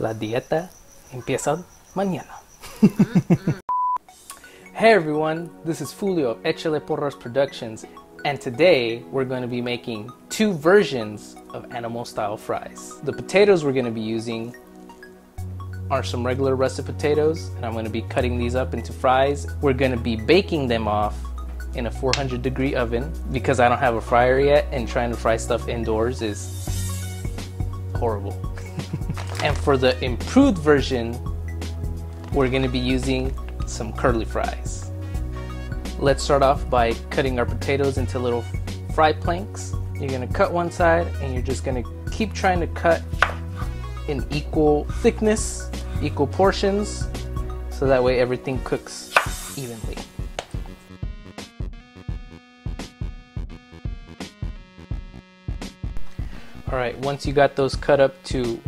La dieta empieza mañana. hey everyone, this is Fulio of Echale Porras Productions, and today we're going to be making two versions of animal style fries. The potatoes we're going to be using are some regular russet potatoes, and I'm going to be cutting these up into fries. We're going to be baking them off in a 400 degree oven because I don't have a fryer yet, and trying to fry stuff indoors is horrible. And for the improved version, we're going to be using some curly fries. Let's start off by cutting our potatoes into little fry planks. You're going to cut one side and you're just going to keep trying to cut in equal thickness, equal portions, so that way everything cooks evenly. All right, once you got those cut up to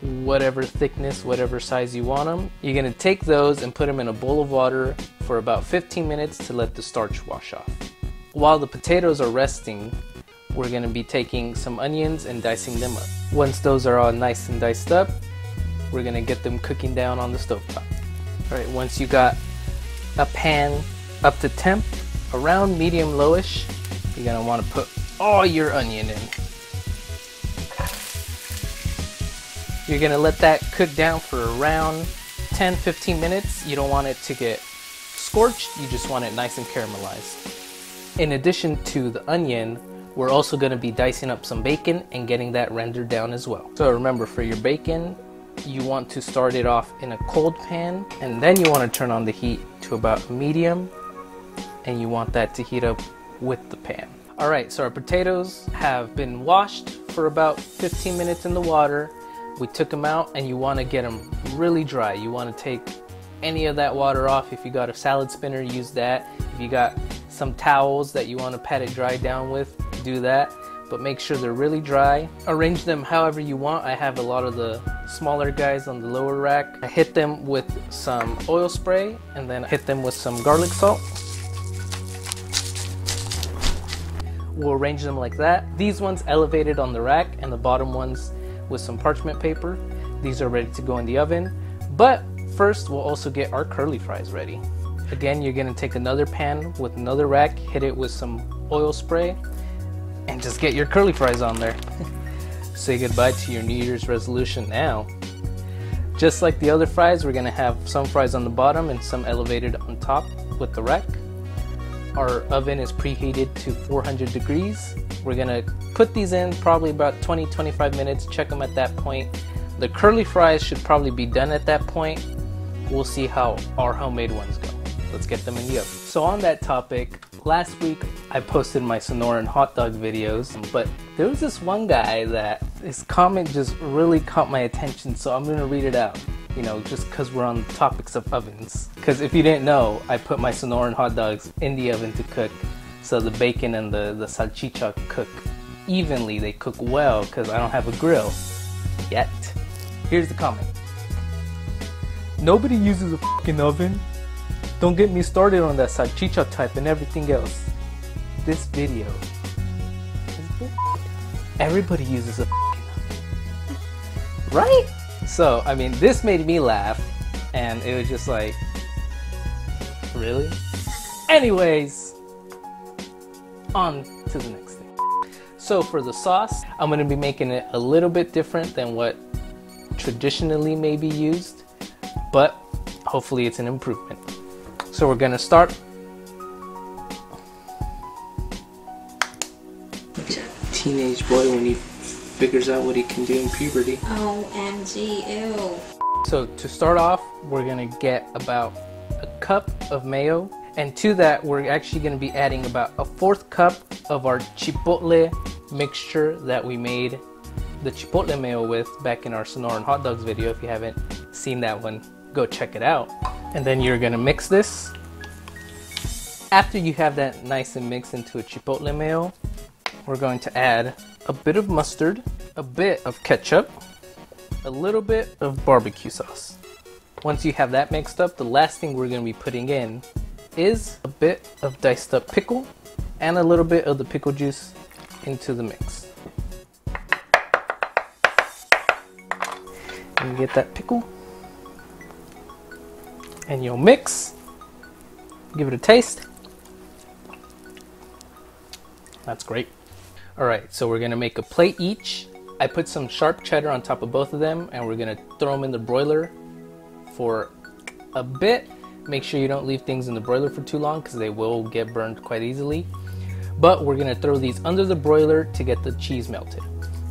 whatever thickness, whatever size you want them, you're gonna take those and put them in a bowl of water for about 15 minutes to let the starch wash off. While the potatoes are resting, we're gonna be taking some onions and dicing them up. Once those are all nice and diced up, we're gonna get them cooking down on the stove top. All right, once you got a pan up to temp, around medium lowish, you're gonna wanna put all your onion in. You're gonna let that cook down for around 10-15 minutes. You don't want it to get scorched, you just want it nice and caramelized. In addition to the onion, we're also gonna be dicing up some bacon and getting that rendered down as well. So remember for your bacon, you want to start it off in a cold pan and then you want to turn on the heat to about medium and you want that to heat up with the pan. Alright, so our potatoes have been washed for about 15 minutes in the water we took them out and you want to get them really dry. You want to take any of that water off. If you got a salad spinner, use that. If you got some towels that you want to pat it dry down with, do that. But make sure they're really dry. Arrange them however you want. I have a lot of the smaller guys on the lower rack. I hit them with some oil spray and then hit them with some garlic salt. We'll arrange them like that. These ones elevated on the rack and the bottom ones with some parchment paper. These are ready to go in the oven. But first, we'll also get our curly fries ready. Again, you're gonna take another pan with another rack, hit it with some oil spray, and just get your curly fries on there. Say goodbye to your New Year's resolution now. Just like the other fries, we're gonna have some fries on the bottom and some elevated on top with the rack. Our oven is preheated to 400 degrees we're gonna put these in probably about 20-25 minutes, check them at that point. The curly fries should probably be done at that point. We'll see how our homemade ones go. Let's get them in the oven. So on that topic, last week I posted my Sonoran hot dog videos, but there was this one guy that his comment just really caught my attention, so I'm gonna read it out. You know, just because we're on topics of ovens. Because if you didn't know, I put my Sonoran hot dogs in the oven to cook so the bacon and the, the salchicha cook evenly. They cook well because I don't have a grill yet. Here's the comment. Nobody uses a fucking oven. Don't get me started on that salchicha type and everything else. This video Everybody uses a oven. Right? So, I mean, this made me laugh and it was just like, really? Anyways, on to the next thing. So for the sauce, I'm going to be making it a little bit different than what traditionally may be used, but hopefully it's an improvement. So we're going to start teenage boy when he figures out what he can do in puberty. OMG, ew. So to start off, we're gonna get about a cup of mayo and to that, we're actually going to be adding about a fourth cup of our chipotle mixture that we made the chipotle mayo with back in our Sonoran hot dogs video. If you haven't seen that one, go check it out. And then you're going to mix this. After you have that nice and mixed into a chipotle mayo, we're going to add a bit of mustard, a bit of ketchup, a little bit of barbecue sauce. Once you have that mixed up, the last thing we're going to be putting in is a bit of diced up pickle and a little bit of the pickle juice into the mix. And get that pickle. And you'll mix. Give it a taste. That's great. All right, so we're gonna make a plate each. I put some sharp cheddar on top of both of them and we're gonna throw them in the broiler for a bit. Make sure you don't leave things in the broiler for too long because they will get burned quite easily. But we're gonna throw these under the broiler to get the cheese melted.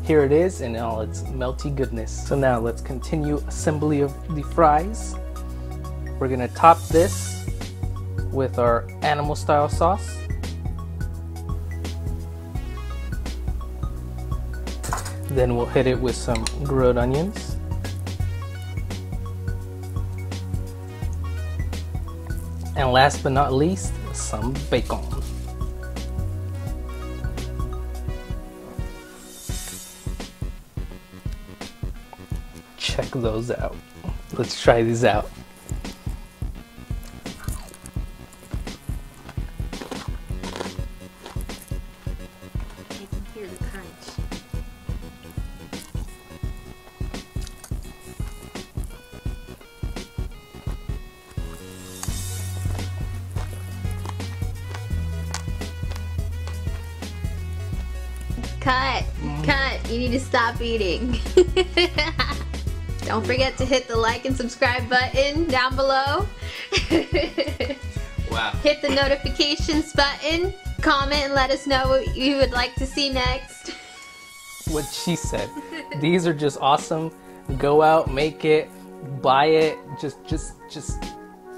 Here it is in all its melty goodness. So now let's continue assembly of the fries. We're gonna top this with our animal style sauce. Then we'll hit it with some grilled onions. And last but not least, some bacon. Check those out. Let's try these out. Cut! Mm. Cut! You need to stop eating. Don't forget to hit the like and subscribe button down below. Wow. hit the notifications button. Comment and let us know what you would like to see next. What she said. These are just awesome. Go out, make it, buy it. Just, just, just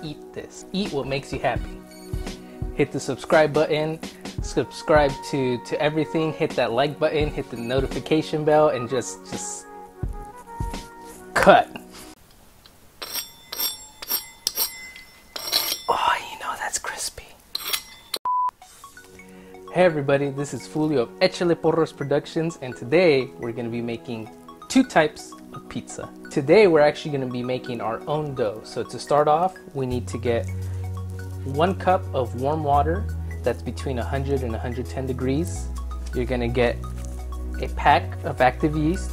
eat this. Eat what makes you happy. Hit the subscribe button. Subscribe to to everything. Hit that like button. Hit the notification bell, and just, just cut. Oh, you know that's crispy. Hey everybody, this is Fulio of Echale Porras Productions, and today we're going to be making two types of pizza. Today we're actually going to be making our own dough. So to start off, we need to get one cup of warm water that's between 100 and 110 degrees. You're to get a pack of active yeast,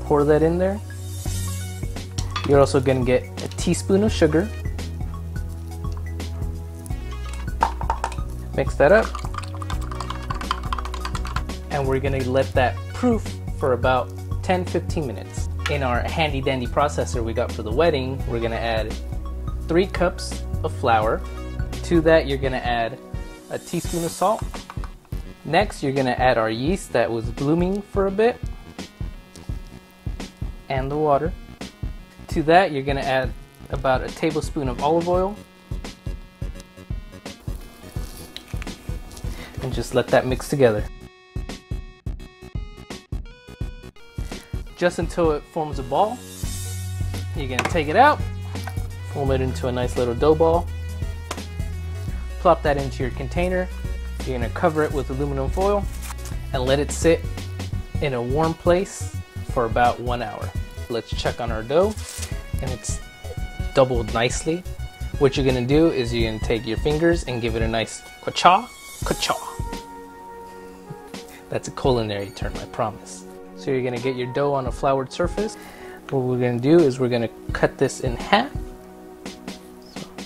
pour that in there. You're also to get a teaspoon of sugar. Mix that up and we're gonna let that proof for about 10-15 minutes. In our handy dandy processor we got for the wedding, we're gonna add three cups of flour. To that you're gonna add a teaspoon of salt. Next you're gonna add our yeast that was blooming for a bit and the water. To that you're gonna add about a tablespoon of olive oil and just let that mix together. just until it forms a ball. You're gonna take it out, form it into a nice little dough ball, plop that into your container. You're gonna cover it with aluminum foil and let it sit in a warm place for about one hour. Let's check on our dough and it's doubled nicely. What you're gonna do is you're gonna take your fingers and give it a nice kwacha, kwacha. That's a culinary term, I promise. So you're gonna get your dough on a floured surface. What we're gonna do is we're gonna cut this in half.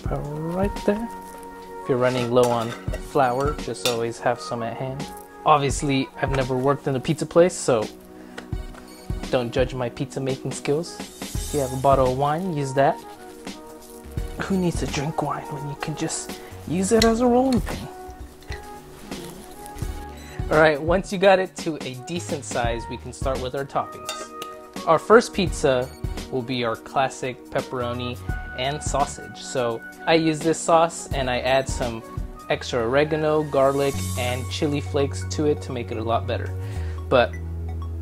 So right there. You're running low on flour, just always have some at hand. Obviously, I've never worked in a pizza place, so don't judge my pizza making skills. If you have a bottle of wine, use that. Who needs to drink wine when you can just use it as a rolling pin? Alright, once you got it to a decent size, we can start with our toppings. Our first pizza will be our classic pepperoni and sausage. So I use this sauce and I add some extra oregano, garlic, and chili flakes to it to make it a lot better. But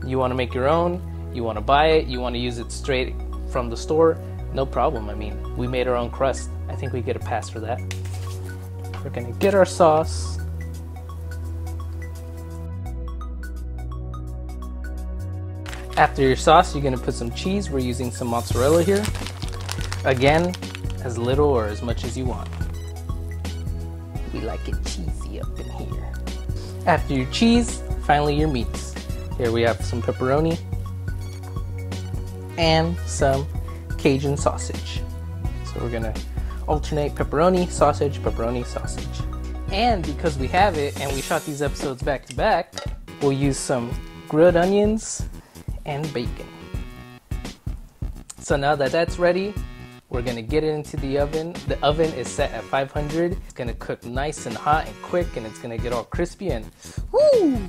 you want to make your own, you want to buy it, you want to use it straight from the store, no problem. I mean, we made our own crust. I think we get a pass for that. We're gonna get our sauce. After your sauce, you're gonna put some cheese. We're using some mozzarella here. Again, as little or as much as you want. We like it cheesy up in here. After your cheese, finally your meats. Here we have some pepperoni. and some Cajun sausage. So we're gonna alternate pepperoni, sausage, pepperoni, sausage. And because we have it and we shot these episodes back to back, we'll use some grilled onions and bacon. So now that that's ready, we're gonna get it into the oven. The oven is set at 500. It's gonna cook nice and hot and quick and it's gonna get all crispy and woo!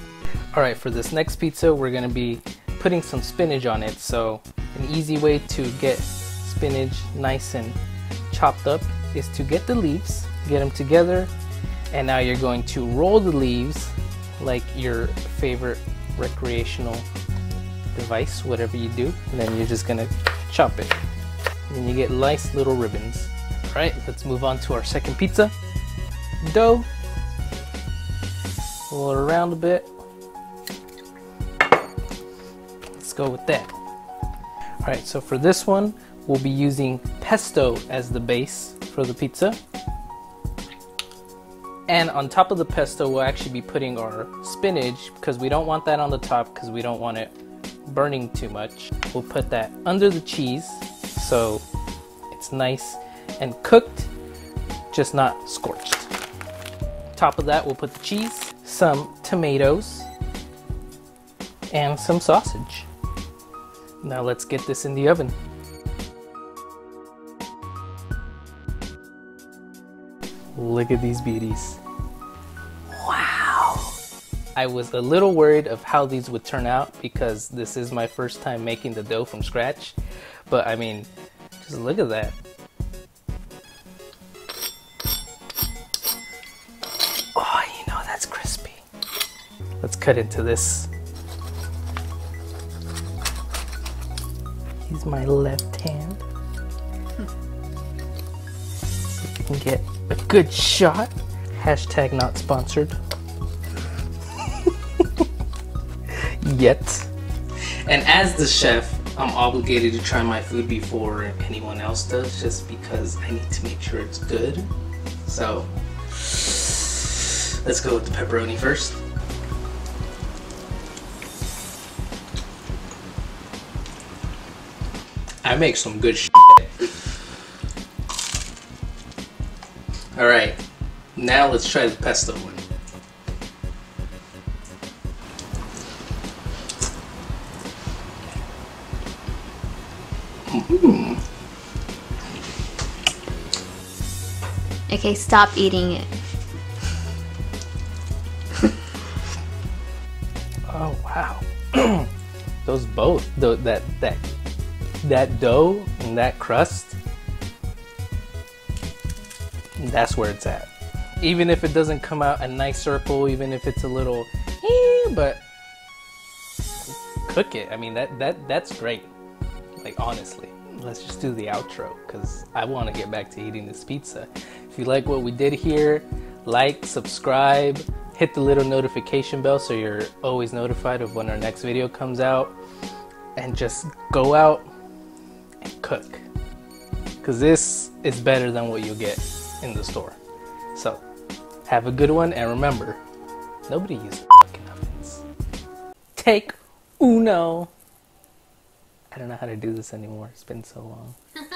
All right, for this next pizza, we're gonna be putting some spinach on it. So an easy way to get spinach nice and chopped up is to get the leaves, get them together, and now you're going to roll the leaves like your favorite recreational device, whatever you do, and then you're just gonna chop it. And you get nice little ribbons. All right, let's move on to our second pizza. Dough. Roll it around a bit. Let's go with that. All right, so for this one, we'll be using pesto as the base for the pizza. And on top of the pesto, we'll actually be putting our spinach because we don't want that on the top because we don't want it burning too much. We'll put that under the cheese so it's nice and cooked, just not scorched. Top of that, we'll put the cheese, some tomatoes, and some sausage. Now let's get this in the oven. Look at these beauties. Wow! I was a little worried of how these would turn out because this is my first time making the dough from scratch. But I mean, just look at that. Oh, you know that's crispy. Let's cut into this. Use my left hand. So we can get a good shot. Hashtag not sponsored. Yet. And as the chef, I'm obligated to try my food before anyone else does just because I need to make sure it's good. So, let's go with the pepperoni first. I make some good shit. Alright, now let's try the pesto one. Okay, stop eating it. Oh wow, those both the, that that that dough and that crust. That's where it's at. Even if it doesn't come out a nice circle, even if it's a little, eh, but cook it. I mean that that that's great. Like honestly, let's just do the outro because I want to get back to eating this pizza. If you like what we did here, like, subscribe, hit the little notification bell so you're always notified of when our next video comes out, and just go out and cook because this is better than what you'll get in the store. So, have a good one, and remember, nobody uses fucking ovens. Take uno. I don't know how to do this anymore. It's been so long.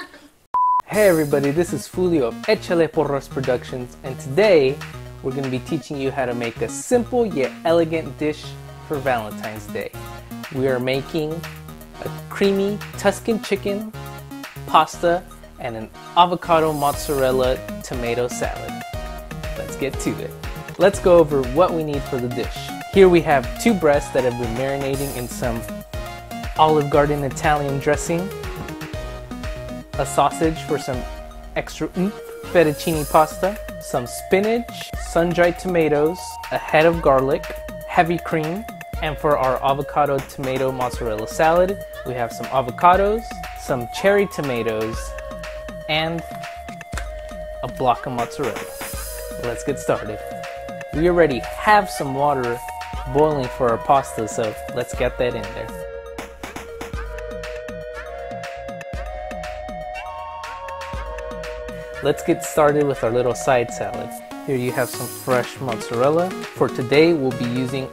hey everybody, this is Fulio of Echale Porras Productions, and today we're going to be teaching you how to make a simple yet elegant dish for Valentine's Day. We are making a creamy Tuscan chicken, pasta, and an avocado mozzarella tomato salad. Let's get to it. Let's go over what we need for the dish. Here we have two breasts that have been marinating in some Olive Garden Italian dressing, a sausage for some extra oomph, fettuccine pasta, some spinach, sun-dried tomatoes, a head of garlic, heavy cream, and for our avocado tomato mozzarella salad, we have some avocados, some cherry tomatoes, and a block of mozzarella. Let's get started. We already have some water boiling for our pasta, so let's get that in there. Let's get started with our little side salad. Here you have some fresh mozzarella. For today, we'll be using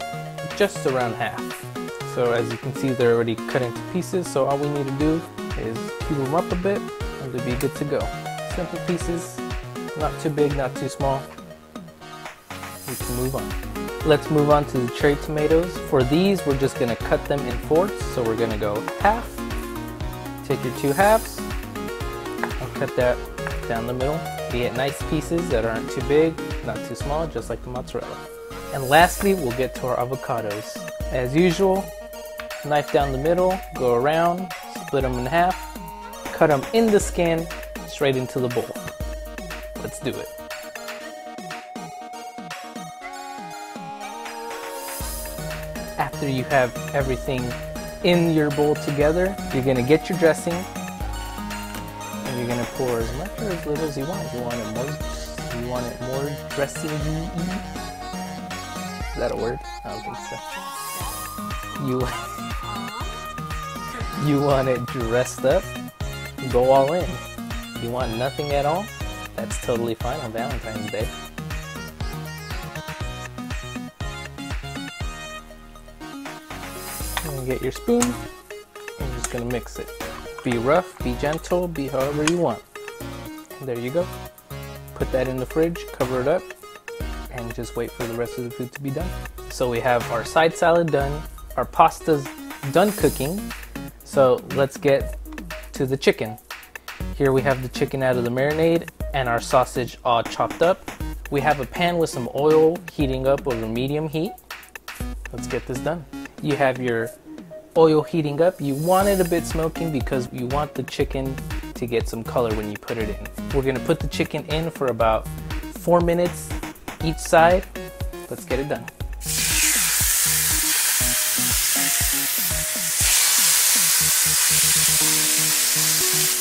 just around half. So as you can see, they're already cut into pieces. So all we need to do is cube them up a bit and they'll be good to go. Simple pieces, not too big, not too small. We can move on. Let's move on to the cherry tomatoes. For these, we're just gonna cut them in fourths. So we're gonna go half, take your two halves, and cut that down the middle. Get nice pieces that aren't too big, not too small, just like the mozzarella. And lastly, we'll get to our avocados. As usual, knife down the middle, go around, split them in half, cut them in the skin, straight into the bowl. Let's do it. After you have everything in your bowl together, you're gonna get your dressing you're gonna pour as much or as little as you want. You want it more, you want it more dressing Is mm-hmm. that a word? I don't think so. You you want it dressed up, go all in. You want nothing at all, that's totally fine on Valentine's Day. And get your spoon, I'm just gonna mix it. Be rough, be gentle, be however you want. There you go. Put that in the fridge, cover it up, and just wait for the rest of the food to be done. So we have our side salad done, our pasta's done cooking. So let's get to the chicken. Here we have the chicken out of the marinade and our sausage all chopped up. We have a pan with some oil heating up over medium heat. Let's get this done. You have your oil heating up. You want it a bit smoking because you want the chicken to get some color when you put it in. We're gonna put the chicken in for about four minutes each side. Let's get it done.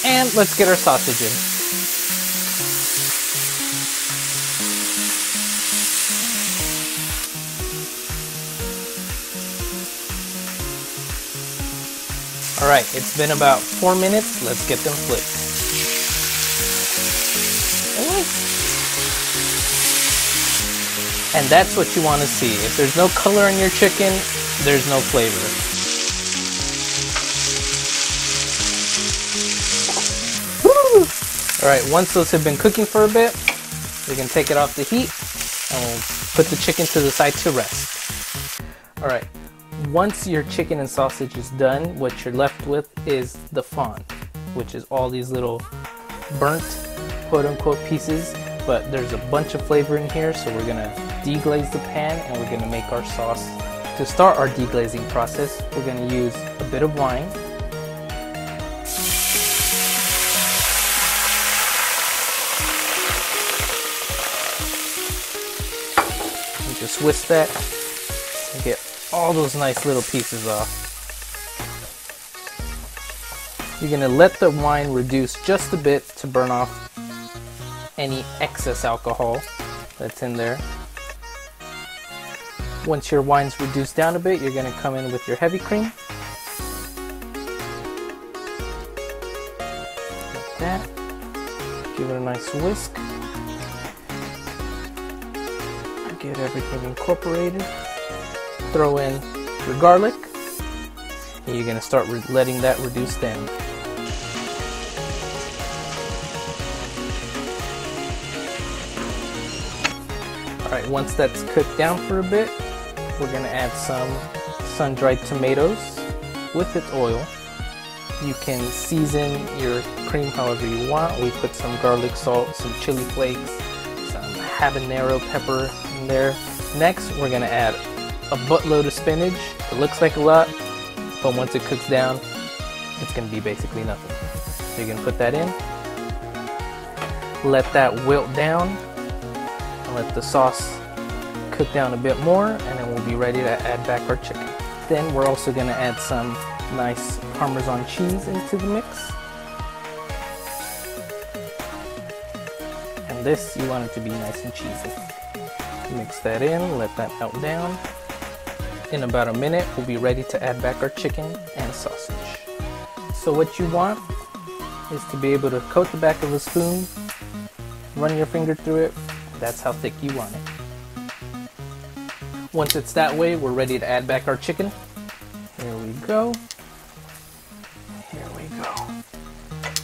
And let's get our sausage in. All right, it's been about four minutes. Let's get them flipped. And that's what you want to see. If there's no color in your chicken, there's no flavor. All right, once those have been cooking for a bit, we can take it off the heat and we'll put the chicken to the side to rest. All right, once your chicken and sausage is done, what you're left with is the fond, which is all these little burnt, quote unquote, pieces. But there's a bunch of flavor in here, so we're gonna deglaze the pan and we're gonna make our sauce. To start our deglazing process, we're gonna use a bit of wine. Just whisk that all those nice little pieces off. You're gonna let the wine reduce just a bit to burn off any excess alcohol that's in there. Once your wine's reduced down a bit, you're gonna come in with your heavy cream. Like that. Give it a nice whisk. Get everything incorporated throw in your garlic and you're to start letting that reduce down. Alright, once that's cooked down for a bit, we're to add some sun-dried tomatoes with its oil. You can season your cream however you want. We put some garlic salt, some chili flakes, some habanero pepper in there. Next, we're to add a buttload of spinach. It looks like a lot, but once it cooks down, it's gonna be basically nothing. So you're gonna put that in, let that wilt down, and let the sauce cook down a bit more, and then we'll be ready to add back our chicken. Then we're also gonna add some nice Parmesan cheese into the mix. And this, you want it to be nice and cheesy. Mix that in, let that melt down. In about a minute, we'll be ready to add back our chicken and sausage. So what you want is to be able to coat the back of a spoon, run your finger through it. That's how thick you want it. Once it's that way, we're ready to add back our chicken. Here we go. Here we go.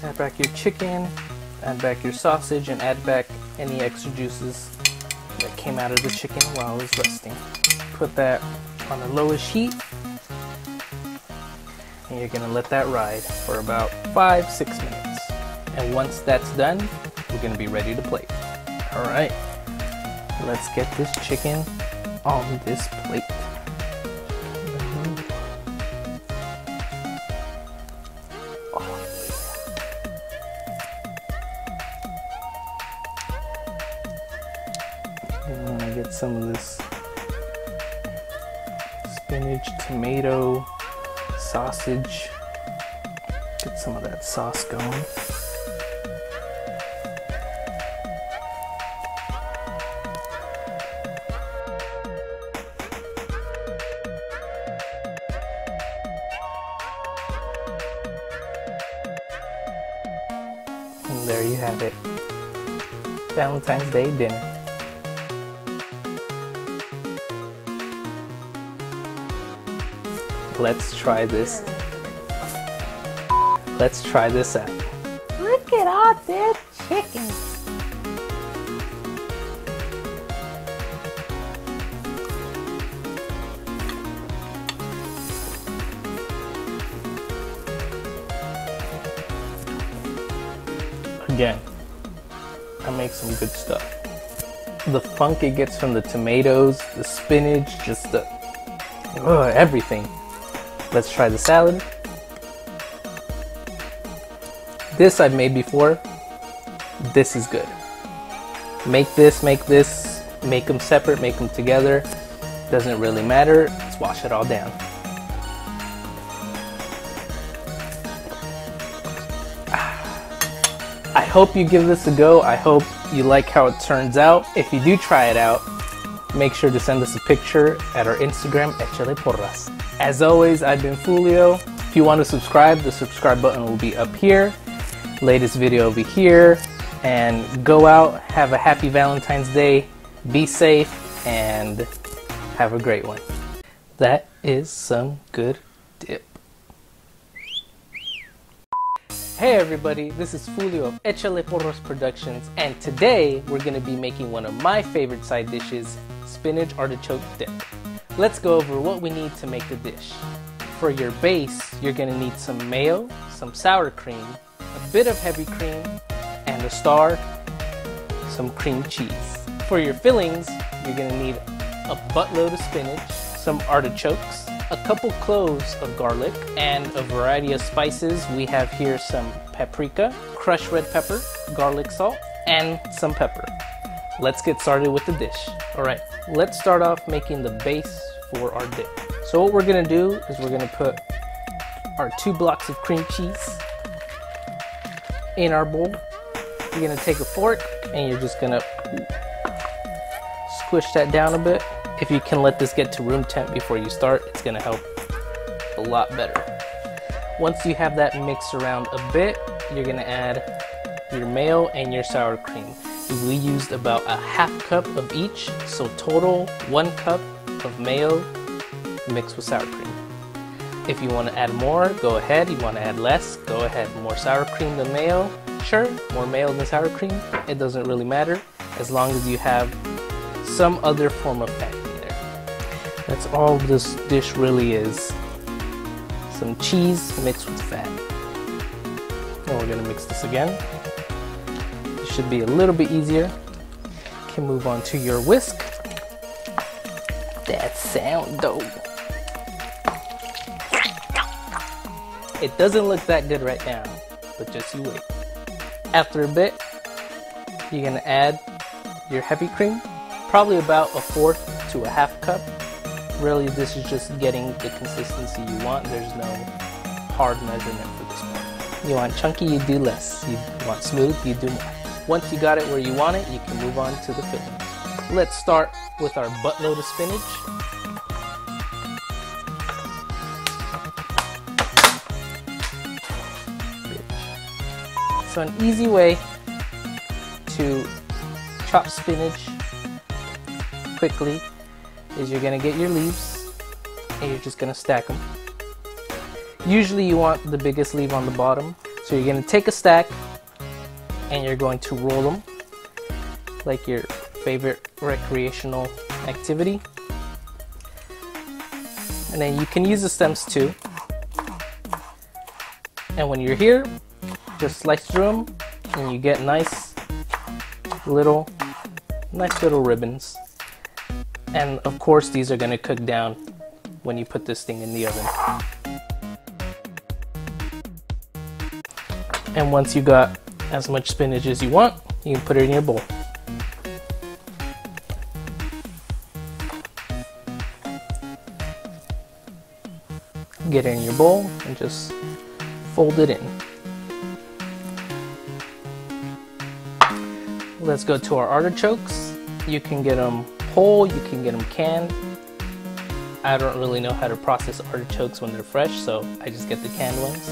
Add back your chicken, add back your sausage, and add back any extra juices that came out of the chicken while it was resting. Put that on the lowest heat, and you're gonna let that ride for about five, six minutes. And once that's done, we're gonna be ready to plate. All right, let's get this chicken on this plate. Sausage. Get some of that sauce going. And there you have it. Valentine's Day dinner. Let's try this. Let's try this out. Look at all this chicken. Again, I make some good stuff. The funk it gets from the tomatoes, the spinach, just the ugh, everything. Let's try the salad. This I've made before. This is good. Make this, make this, make them separate, make them together. Doesn't really matter. Let's wash it all down. Ah. I hope you give this a go. I hope you like how it turns out. If you do try it out, make sure to send us a picture at our Instagram, Echale Porras. As always, I've been Fulio. If you want to subscribe, the subscribe button will be up here. Latest video over here. And go out, have a happy Valentine's Day, be safe, and have a great one. That is some good dip. Hey everybody, this is Fulio of Porras Productions, and today we're going to be making one of my favorite side dishes, spinach artichoke dip. Let's go over what we need to make the dish. For your base, you're going to need some mayo, some sour cream, a bit of heavy cream, and a star, some cream cheese. For your fillings, you're to need a buttload of spinach, some artichokes, a couple cloves of garlic, and a variety of spices. We have here some paprika, crushed red pepper, garlic salt, and some pepper. Let's get started with the dish. All right, let's start off making the base for our dip. So what we're gonna do is we're gonna put our two blocks of cream cheese in our bowl. You're gonna take a fork and you're just gonna squish that down a bit. If you can let this get to room temp before you start, it's gonna help a lot better. Once you have that mixed around a bit, you're gonna add your mayo and your sour cream. We used about a half cup of each, so total one cup of mayo mixed with sour cream. If you want to add more, go ahead. You want to add less, go ahead. More sour cream than mayo, sure. More mayo than sour cream, it doesn't really matter as long as you have some other form of fat in there. That's all this dish really is. Some cheese mixed with fat. And we're gonna mix this again. It should be a little bit easier. Can move on to your whisk. That sound though. It doesn't look that good right now, but just you wait. After a bit, you're gonna add your heavy cream, probably about a fourth to a half cup. Really, this is just getting the consistency you want. There's no hard measurement for this one. You want chunky, you do less. You want smooth, you do more. Once you got it where you want it, you can move on to the filling. Let's start with our buttload of spinach. So an easy way to chop spinach quickly is you're gonna get your leaves and you're just gonna stack them Usually you want the biggest leaf on the bottom. So you're gonna take a stack and you're going to roll them like your favorite recreational activity. And then you can use the stems too. And when you're here, just slice through them and you get nice little, nice little ribbons. And of course these are gonna cook down when you put this thing in the oven. And once you got as much spinach as you want, you can put it in your bowl. Get it in your bowl and just fold it in. Let's go to our artichokes. You can get them whole, you can get them canned. I don't really know how to process artichokes when they're fresh, so I just get the canned ones.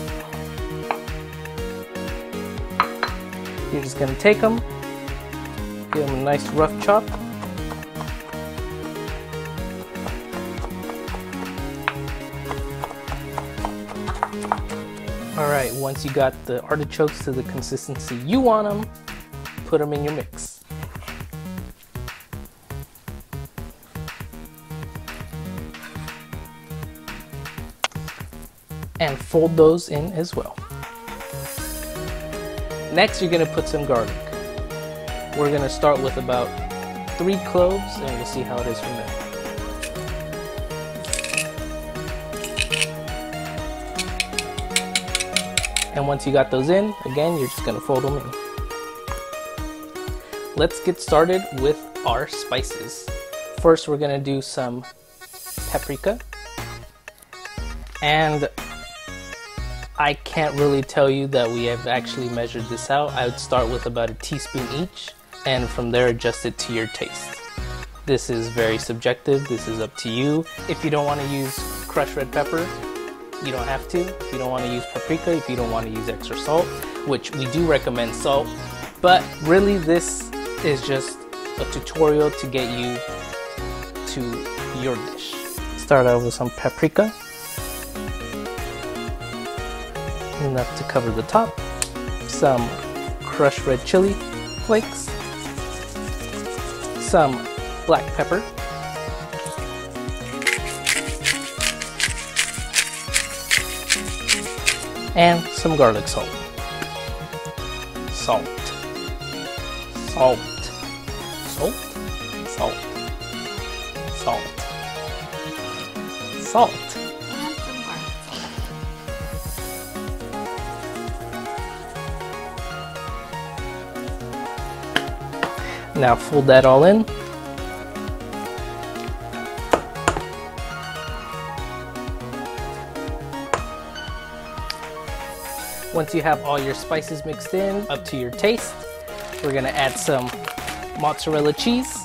You're just gonna take them, give them a nice rough chop. Alright, once you got the artichokes to the consistency you want them, put them in your mix. And fold those in as well. Next, you're gonna put some garlic. We're gonna start with about three cloves and we'll see how it is from there. And once you got those in, again, you're just gonna fold them in. Let's get started with our spices. First, we're gonna do some paprika. And I can't really tell you that we have actually measured this out. I would start with about a teaspoon each and from there adjust it to your taste. This is very subjective, this is up to you. If you don't want to use crushed red pepper, you don't have to. If you don't want to use paprika, if you don't want to use extra salt, which we do recommend salt, but really this is just a tutorial to get you to your dish. Start out with some paprika. Enough to cover the top. Some crushed red chili flakes. Some black pepper. and some garlic salt. Salt. Salt. Salt. Salt. Salt. Salt. Now fold that all in. Once you have all your spices mixed in, up to your taste, we're gonna add some mozzarella cheese.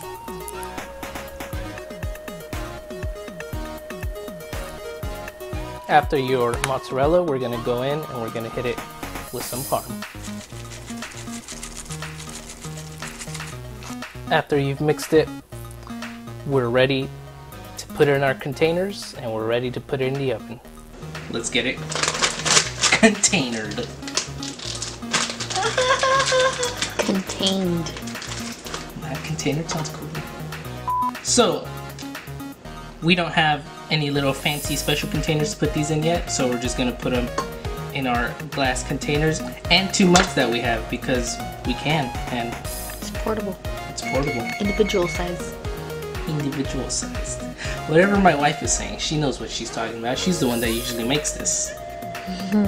After your mozzarella, we're gonna go in and we're gonna hit it with some parm. After you've mixed it, we're ready to put it in our containers and we're ready to put it in the oven. Let's get it containered. Contained. Container sounds cool. So, we don't have any little fancy special containers to put these in yet, so we're just gonna put them in our glass containers and two mugs that we have because we can and It's portable. it's portable, Individual size. individual sized. Whatever my wife is saying, she knows what she's talking about. She's the one that usually makes this. All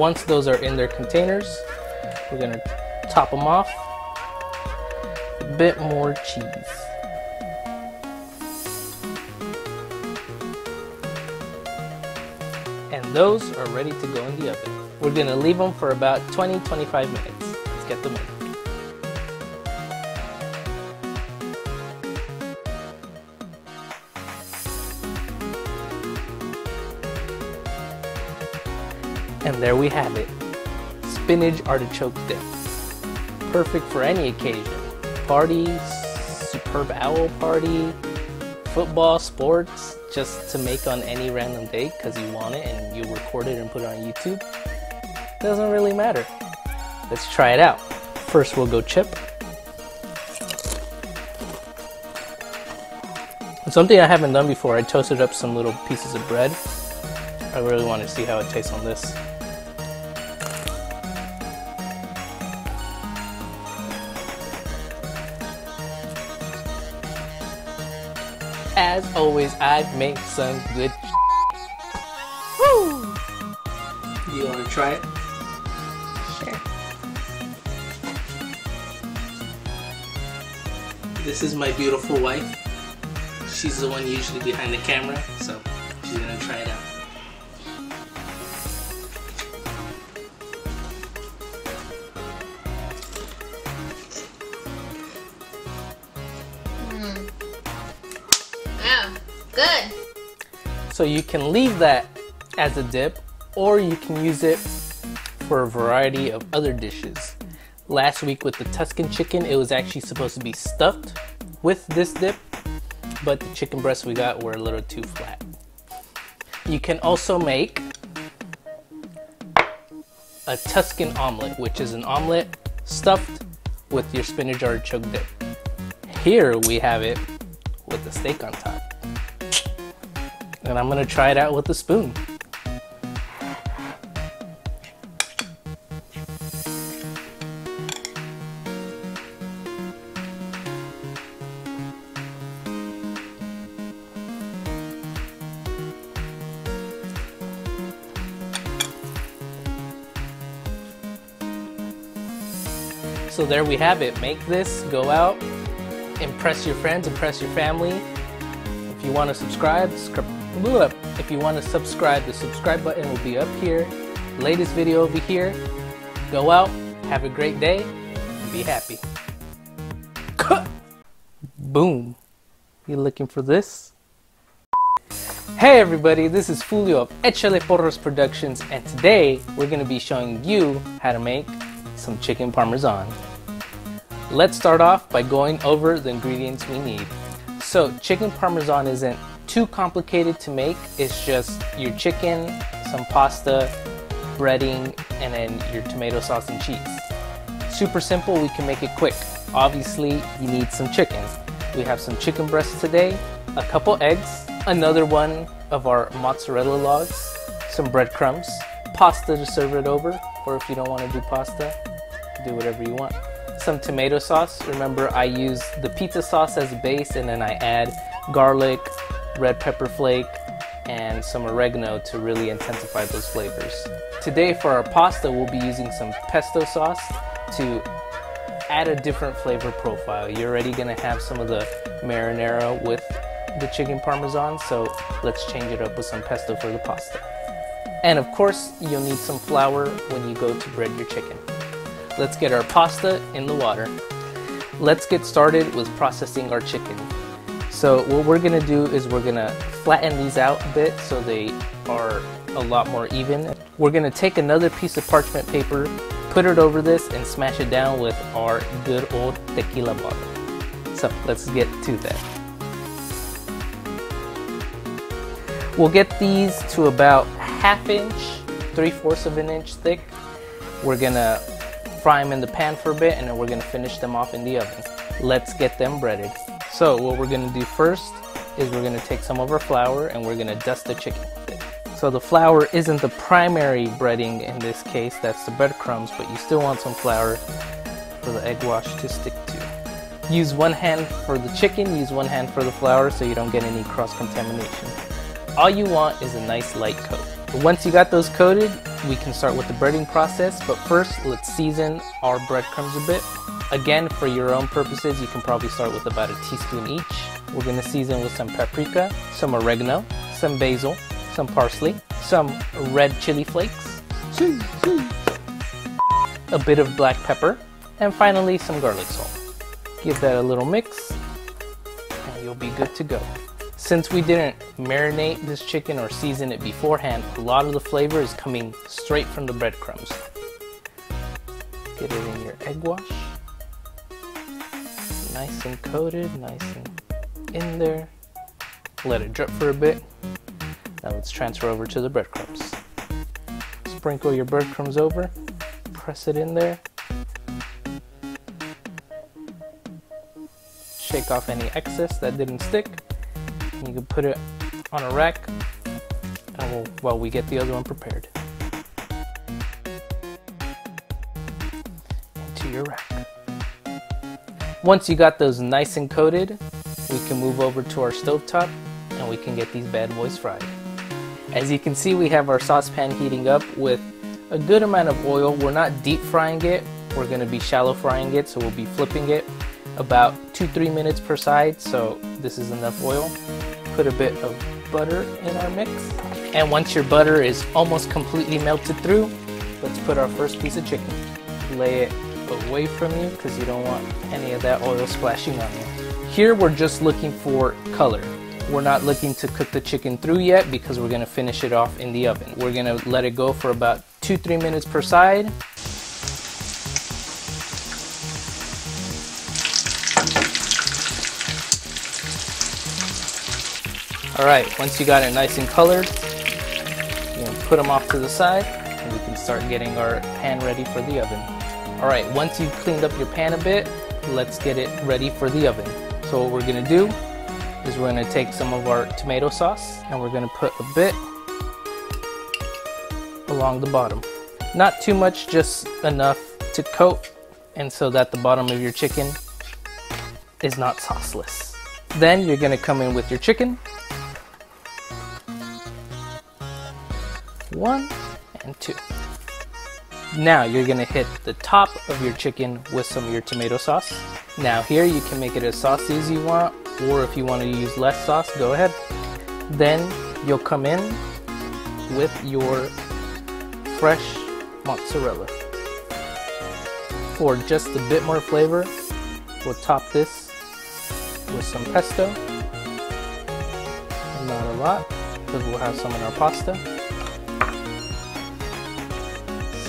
Once those are in their containers, we're gonna top them off. A bit more cheese. And those are ready to go in the oven. We're gonna leave them for about 20-25 minutes. Let's get them in. There we have it. Spinach artichoke dip. Perfect for any occasion party, superb owl party, football, sports, just to make on any random day because you want it and you record it and put it on YouTube. Doesn't really matter. Let's try it out. First we'll go chip. Something I haven't done before, I toasted up some little pieces of bread. I really want to see how it tastes on this. As always, I make some good. Woo! You want to try it? Sure. This is my beautiful wife. She's the one usually behind the camera, so she's gonna try it out. So you can leave that as a dip, or you can use it for a variety of other dishes. Last week with the Tuscan chicken, it was actually supposed to be stuffed with this dip, but the chicken breasts we got were a little too flat. You can also make a Tuscan omelet, which is an omelet stuffed with your spinach artichoke dip. Here we have it with the steak on top. And I'm gonna try it out with a spoon. So there we have it. Make this, go out, impress your friends, impress your family. If you want to subscribe, scri- if you want to subscribe, the subscribe button will be up here. Latest video over here. Go out, have a great day, and be happy. Boom. You looking for this? Hey everybody, this is Fulio of Echale Porras Productions, and today we're going to be showing you how to make some chicken parmesan. Let's start off by going over the ingredients we need. So, chicken parmesan isn't too complicated to make, it's just your chicken, some pasta, breading, and then your tomato sauce and cheese. Super simple, we can make it quick. Obviously, you need some chicken. We have some chicken breasts today, a couple eggs, another one of our mozzarella logs, some breadcrumbs, pasta to serve it over, or if you don't want to do pasta, do whatever you want. Some tomato sauce. Remember, I use the pizza sauce as a base, and then I add garlic, red pepper flake, and some oregano to really intensify those flavors. Today, for our pasta, we'll be using some pesto sauce to add a different flavor profile. You're already gonna have some of the marinara with the chicken parmesan, so let's change it up with some pesto for the pasta. And of course, you'll need some flour when you go to bread your chicken. Let's get our pasta in the water. Let's get started with processing our chicken. So what we're gonna do is we're gonna flatten these out a bit so they are a lot more even. We're gonna take another piece of parchment paper, put it over this and smash it down with our good old tequila bottle. So let's get to that. We'll get these to about half inch, three fourths of an inch thick. We're gonna fry them in the pan for a bit and then we're gonna finish them off in the oven. Let's get them breaded. So what we're gonna do first is we're gonna take some of our flour and we're gonna dust the chicken. So the flour isn't the primary breading in this case, that's the breadcrumbs, but you still want some flour for the egg wash to stick to. Use one hand for the chicken, use one hand for the flour so you don't get any cross contamination. All you want is a nice light coat. Once you got those coated, we can start with the breading process, but first let's season our breadcrumbs a bit. Again, for your own purposes, you can probably start with about a teaspoon each. We're gonna season with some paprika, some oregano, some basil, some parsley, some red chili flakes, a bit of black pepper, and finally some garlic salt. Give that a little mix, and you'll be good to go. Since we didn't marinate this chicken or season it beforehand, a lot of the flavor is coming straight from the breadcrumbs. Get it in your egg wash. Nice and coated, nice and in there. Let it drip for a bit. Now let's transfer over to the breadcrumbs. Sprinkle your breadcrumbs over, press it in there. Shake off any excess that didn't stick. You can put it on a rack and we'll, while we get the other one prepared. Into your rack. Once you got those nice and coated, we can move over to our stovetop and we can get these bad boys fried. As you can see, we have our saucepan heating up with a good amount of oil. We're not deep frying it. We're gonna be shallow frying it, so we'll be flipping it about two, three minutes per side. So this is enough oil. Put a bit of butter in our mix. And once your butter is almost completely melted through, let's put our first piece of chicken. Lay it away from you because you don't want any of that oil splashing on you. Here we're just looking for color. We're not looking to cook the chicken through yet because we're gonna finish it off in the oven. We're gonna let it go for about two, three minutes per side. All right, once you got it nice and colored, you can put them off to the side and we can start getting our pan ready for the oven. All right, once you've cleaned up your pan a bit, let's get it ready for the oven. So what we're gonna do is we're gonna take some of our tomato sauce and we're gonna put a bit along the bottom. Not too much, just enough to coat and so that the bottom of your chicken is not sauceless. Then you're gonna come in with your chicken. One and two. Now you're gonna hit the top of your chicken with some of your tomato sauce. Now here you can make it as saucy as you want, or if you want to use less sauce, go ahead. Then you'll come in with your fresh mozzarella. For just a bit more flavor, we'll top this with some pesto. Not a lot, because we'll have some in our pasta.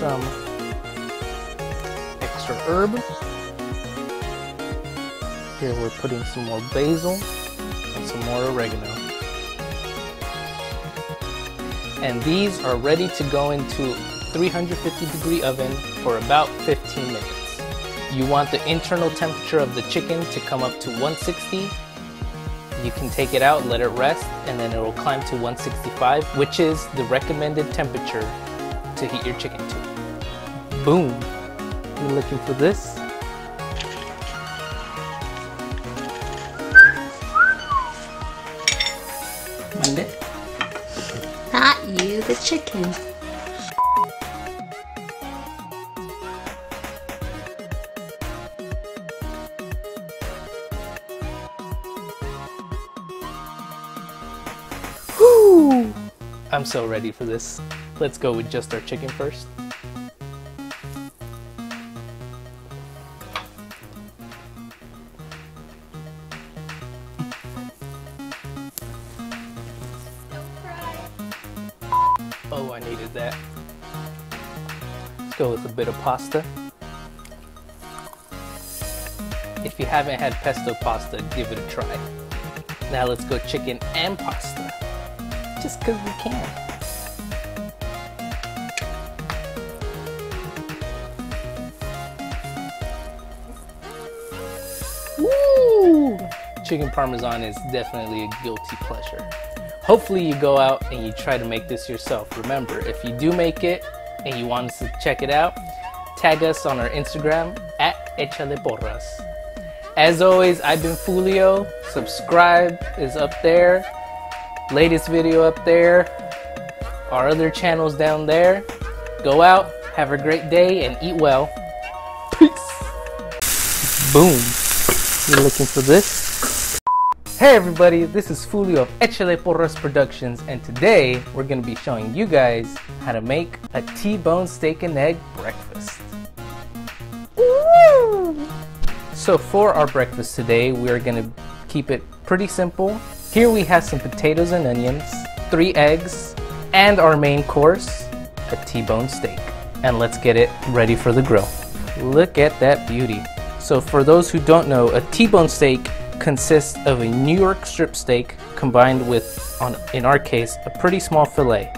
Some extra herb. Here we're putting some more basil and some more oregano. And these are ready to go into 350 degree oven for about 15 minutes. You want the internal temperature of the chicken to come up to 160. You can take it out, let it rest, and then it will climb to 165, which is the recommended temperature to heat your chicken to. Boom. You're looking for this? Monday. Not you, the chicken. Whew. I'm so ready for this. Let's go with just our chicken first. Pasta. If you haven't had pesto pasta, give it a try. Now let's go chicken and pasta. Just because we can. Woo! Chicken parmesan is definitely a guilty pleasure. Hopefully you go out and you try to make this yourself. Remember, if you do make it and you want us to check it out, tag us on our Instagram at Echale Porras. As always, I've been Fulio. Subscribe is up there. Latest video up there. Our other channels down there. Go out, have a great day, and eat well. Peace. Boom. You looking for this? Hey everybody, this is Fulio of Echale Porras Productions, and today we're gonna be showing you guys how to make a T-bone steak and egg breakfast. So for our breakfast today, we're gonna keep it pretty simple. Here we have some potatoes and onions, three eggs, and our main course, a T-bone steak. And let's get it ready for the grill. Look at that beauty. So for those who don't know, a T-bone steak consists of a New York strip steak combined with, on, in our case, a pretty small filet,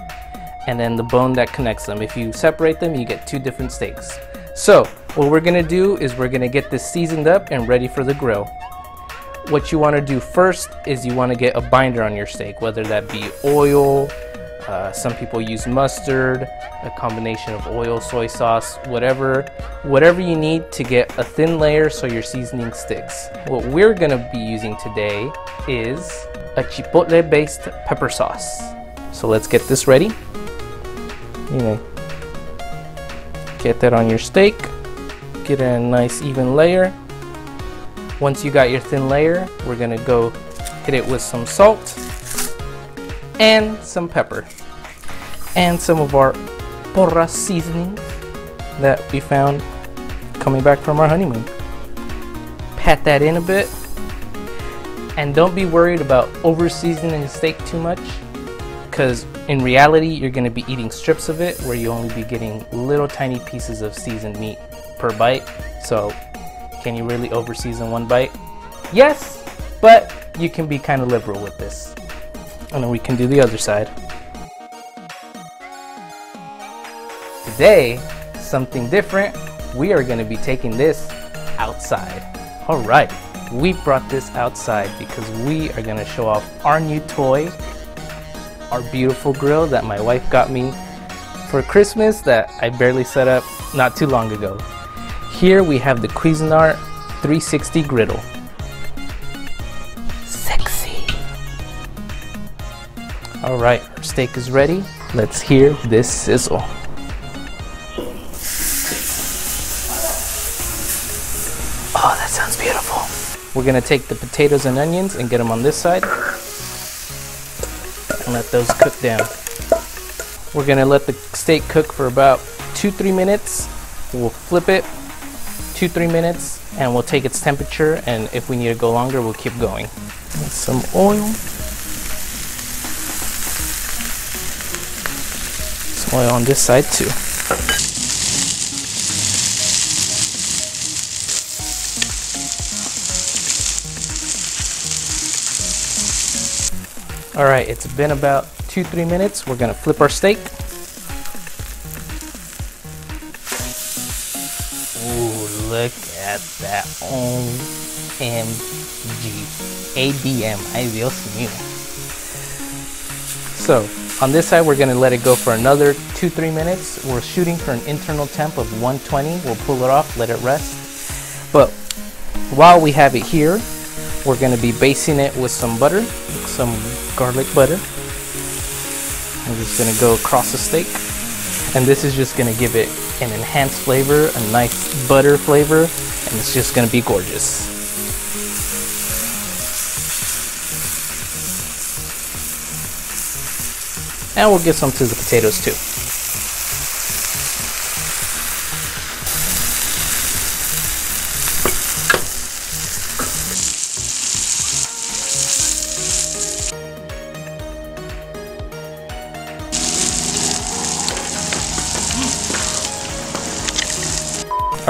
and then the bone that connects them. If you separate them, you get two different steaks. So what we're gonna do is we're gonna get this seasoned up and ready for the grill. What you wanna do first is you wanna get a binder on your steak, whether that be oil, uh, some people use mustard, a combination of oil, soy sauce, whatever, whatever you need to get a thin layer so your seasoning sticks. What we're gonna be using today is a chipotle based pepper sauce. So let's get this ready. Know, get that on your steak, get a nice even layer. Once you got your thin layer, we're gonna go hit it with some salt and some pepper and some of our porra seasoning that we found coming back from our honeymoon. Pat that in a bit and don't be worried about over seasoning the steak too much because in reality you're going to be eating strips of it where you only be getting little tiny pieces of seasoned meat per bite so can you really over season one bite yes but you can be kind of liberal with this and then we can do the other side. Today, something different. We are going to be taking this outside. All right, we brought this outside because we are going to show off our new toy, our beautiful grill that my wife got me for Christmas that I barely set up not too long ago. Here we have the Cuisinart 360 griddle. Sexy. All right, our steak is ready. Let's hear this sizzle. Oh, that sounds beautiful. We're gonna take the potatoes and onions and get them on this side and let those cook down. We're gonna let the steak cook for about two, three minutes. We'll flip it two, three minutes and we'll take its temperature and if we need to go longer, we'll keep going. some oil. Some oil on this side too. All right, it's been about two, three minutes. We're gonna flip our steak. Ooh, look at that. OMG. ADM. Ay, Dios mío. So, on this side, we're gonna let it go for another two, three minutes. We're shooting for an internal temp of 120. We'll pull it off, let it rest. But while we have it here, we're gonna be basting it with some butter, some garlic butter. I'm just gonna go across the steak. And this is just gonna give it an enhanced flavor, a nice butter flavor, and it's just gonna be gorgeous. And we'll get some to the potatoes too.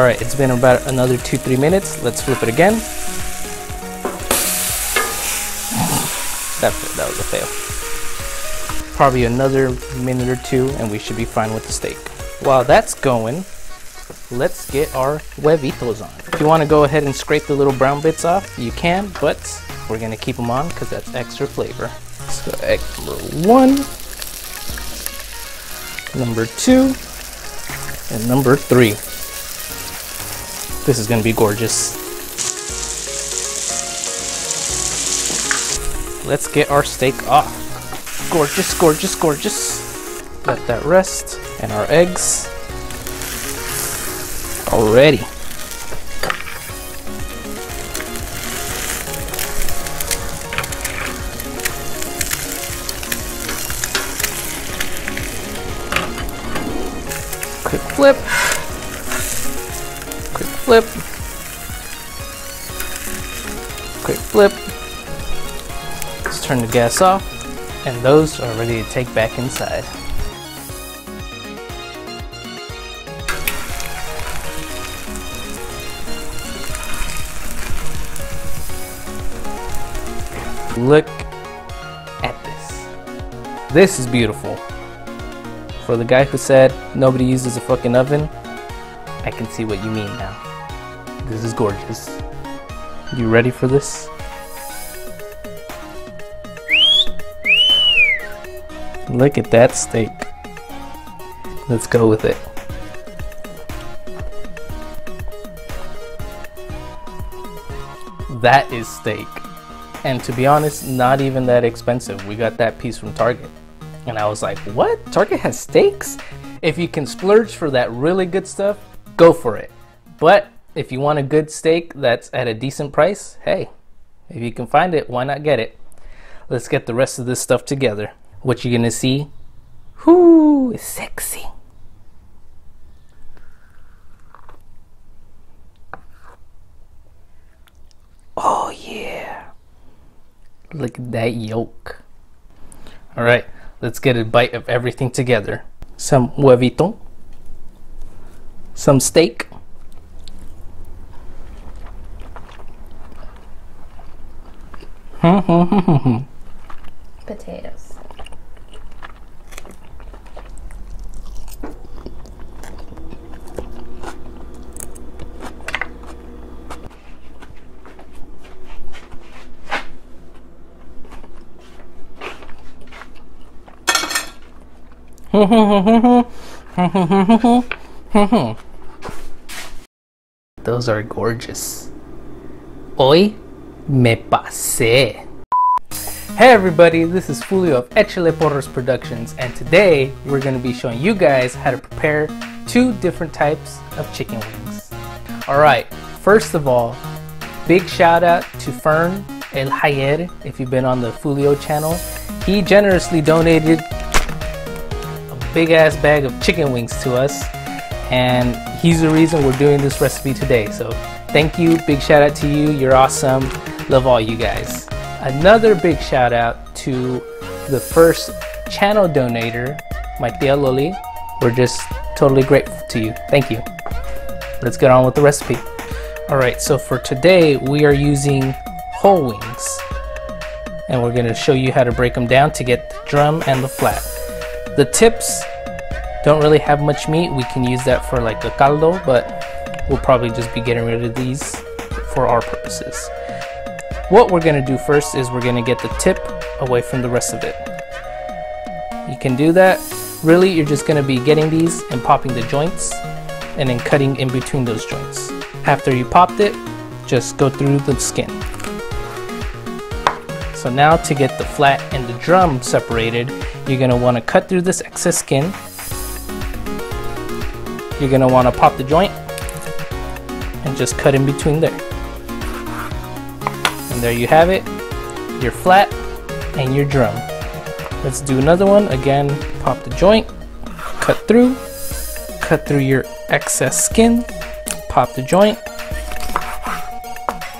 All right, it's been about another two, three minutes. Let's flip it again. That, that was a fail probably another minute or two and we should be fine with the steak. While that's going, let's get our huevitos on. If you want to go ahead and scrape the little brown bits off, you can, but we're going to keep them on because that's extra flavor. So egg number one, number two, and number three. This is to be gorgeous. Let's get our steak off. Gorgeous, gorgeous, gorgeous. Let that rest. And our eggs. Already. Quick flip. Flip. Quick flip. Let's turn the gas off and those are ready to take back inside. Look at this. This is beautiful. For the guy who said nobody uses a fucking oven, I can see what you mean now. This is gorgeous. You ready for this? Look at that steak. Let's go with it. That is steak. And to be honest, not even that expensive. We got that piece from Target. And I was like, what? Target has steaks? If you can splurge for that really good stuff, go for it. But if you want a good steak that's at a decent price, hey, if you can find it, why not get it? Let's get the rest of this stuff together. What you're gonna see, whoo, sexy. Oh yeah. Look at that yolk. All right, let's get a bite of everything together. Some huevito, some steak, Potatoes. Those are gorgeous. Hoy me pasé. Hey everybody, this is Fulio of Echale Porras Productions and today we're going to be showing you guys how to prepare two different types of chicken wings. Alright, first of all, big shout out to Fern El Hayer if you've been on the Fulio channel. He generously donated a big ass bag of chicken wings to us and he's the reason we're doing this recipe today. So thank you, big shout out to you, you're awesome. Love all you guys. Another big shout out to the first channel donator, my tia Loli. We're just totally grateful to you. Thank you. Let's get on with the recipe. All right, so for today, we are using whole wings. And we're gonna show you how to break them down to get the drum and the flat. The tips don't really have much meat. We can use that for like a caldo, but we'll probably just be getting rid of these for our purposes. What we're gonna do first is we're gonna get the tip away from the rest of it. You can do that. Really, you're just gonna be getting these and popping the joints and then cutting in between those joints. After you popped it, just go through the skin. So now to get the flat and the drum separated, you're gonna wanna cut through this excess skin. You're gonna wanna pop the joint and just cut in between there. There you have it, your flat and your drum. Let's do another one. Again, pop the joint, cut through, cut through your excess skin, pop the joint,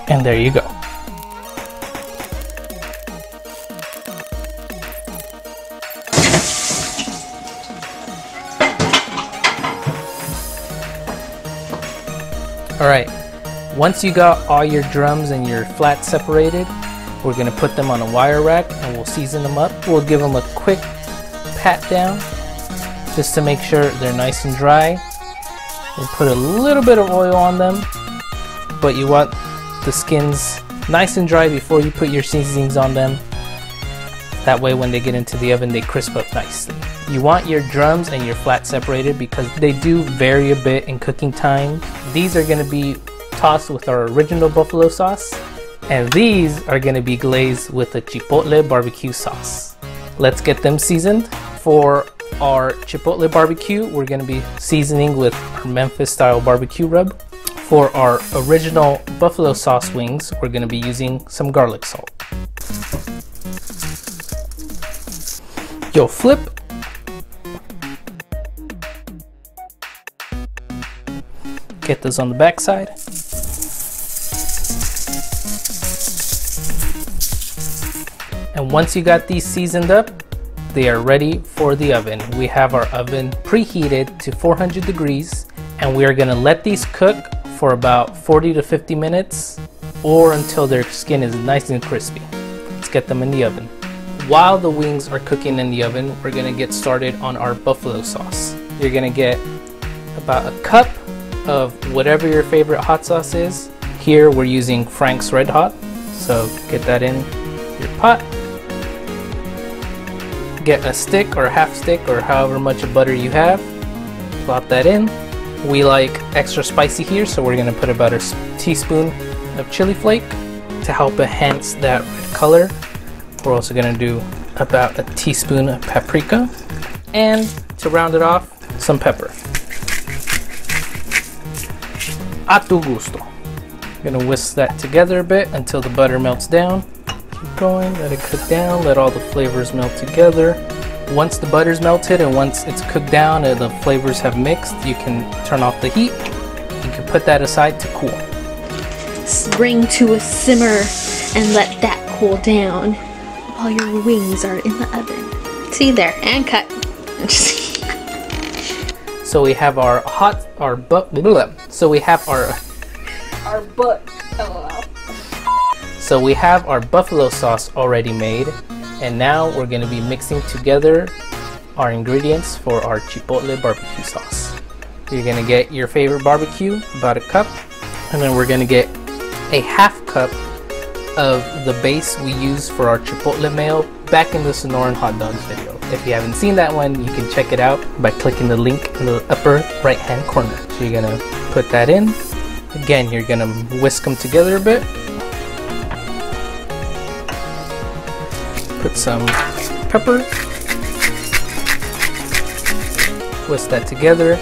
and there you go. All right, once you got all your drums and your flats separated, we're gonna put them on a wire rack and we'll season them up. We'll give them a quick pat down just to make sure they're nice and dry. We'll put a little bit of oil on them, but you want the skins nice and dry before you put your seasonings on them. That way when they get into the oven, they crisp up nicely. You want your drums and your flat separated because they do vary a bit in cooking time. These are gonna be tossed with our original buffalo sauce and these are gonna be glazed with a chipotle barbecue sauce. Let's get them seasoned. For our chipotle barbecue, we're gonna be seasoning with our Memphis style barbecue rub. For our original buffalo sauce wings, we're gonna be using some garlic salt. You'll flip. Get this on the back once you got these seasoned up, they are ready for the oven. We have our oven preheated to 400 degrees and we are gonna let these cook for about 40 to 50 minutes or until their skin is nice and crispy. Let's get them in the oven. While the wings are cooking in the oven, we're gonna get started on our buffalo sauce. You're gonna get about a cup of whatever your favorite hot sauce is. Here we're using Frank's Red Hot, so get that in your pot. Get a stick or half stick or however much of butter you have. Plop that in. We like extra spicy here, so we're gonna put about a teaspoon of chili flake to help enhance that red color. We're also gonna do about a teaspoon of paprika and to round it off, some pepper. A tu gusto. Gonna whisk that together a bit until the butter melts down. Keep going, let it cook down, let all the flavors melt together. Once the butter's melted and once it's cooked down and the flavors have mixed, you can turn off the heat. You can put that aside to cool. Bring to a simmer and let that cool down while your wings are in the oven. See there, and cut. So we have our hot, our but, so we have our, Our butt. Oh, LOL. So we have our buffalo sauce already made, and now we're gonna be mixing together our ingredients for our chipotle barbecue sauce. You're gonna get your favorite barbecue, about a cup, and then we're gonna get a half cup of the base we use for our chipotle mayo back in the Sonoran hot dogs video. If you haven't seen that one, you can check it out by clicking the link in the upper right hand corner. So you're gonna put that in. Again, you're gonna whisk them together a bit. Put some pepper. Whisk that together.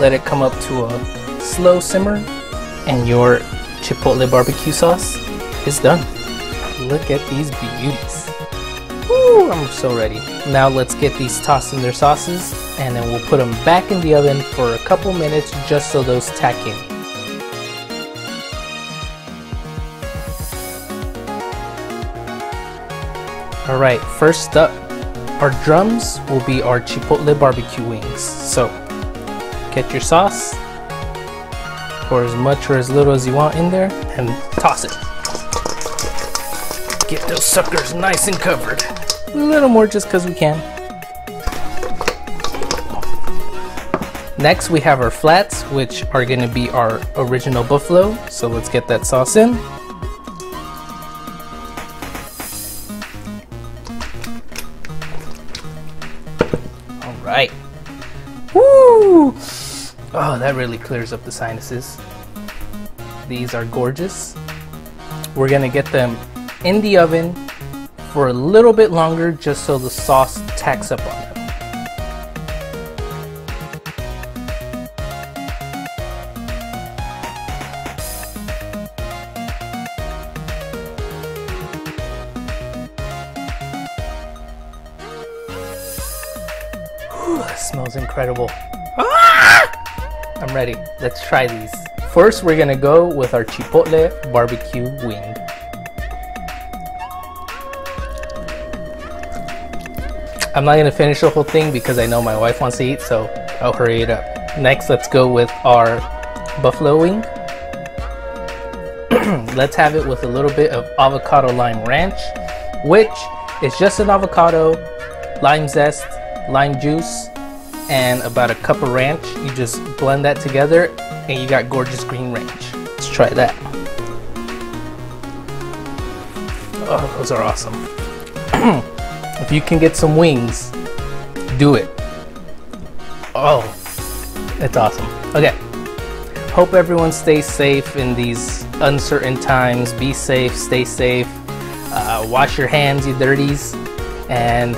Let it come up to a slow simmer, and your chipotle barbecue sauce is done. Look at these beauties. Woo, I'm so ready. Now let's get these tossed in their sauces and then we'll put them back in the oven for a couple minutes just so those tack in. Alright, first up, our drums will be our chipotle barbecue wings. So, get your sauce, pour as much or as little as you want in there, and toss it. Get those suckers nice and covered. A little more just because we can. Next, we have our flats, which are going to be our original buffalo. So let's get that sauce in. That really clears up the sinuses. These are gorgeous. We're gonna get them in the oven for a little bit longer just so the sauce tacks up on them. Whew, smells incredible. Ready. Let's try these. First, we're gonna go with our chipotle barbecue wing. I'm not gonna finish the whole thing because I know my wife wants to eat, so I'll hurry it up. Next, let's go with our buffalo wing. let's have it with a little bit of avocado lime ranch, which is just an avocado, lime zest, lime juice, and about a cup of ranch. You just blend that together and you got gorgeous green ranch. Let's try that. Oh, those are awesome. if you can get some wings, do it. Oh, it's awesome. Okay. Hope everyone stays safe in these uncertain times. Be safe, stay safe. Uh, wash your hands, you dirties. And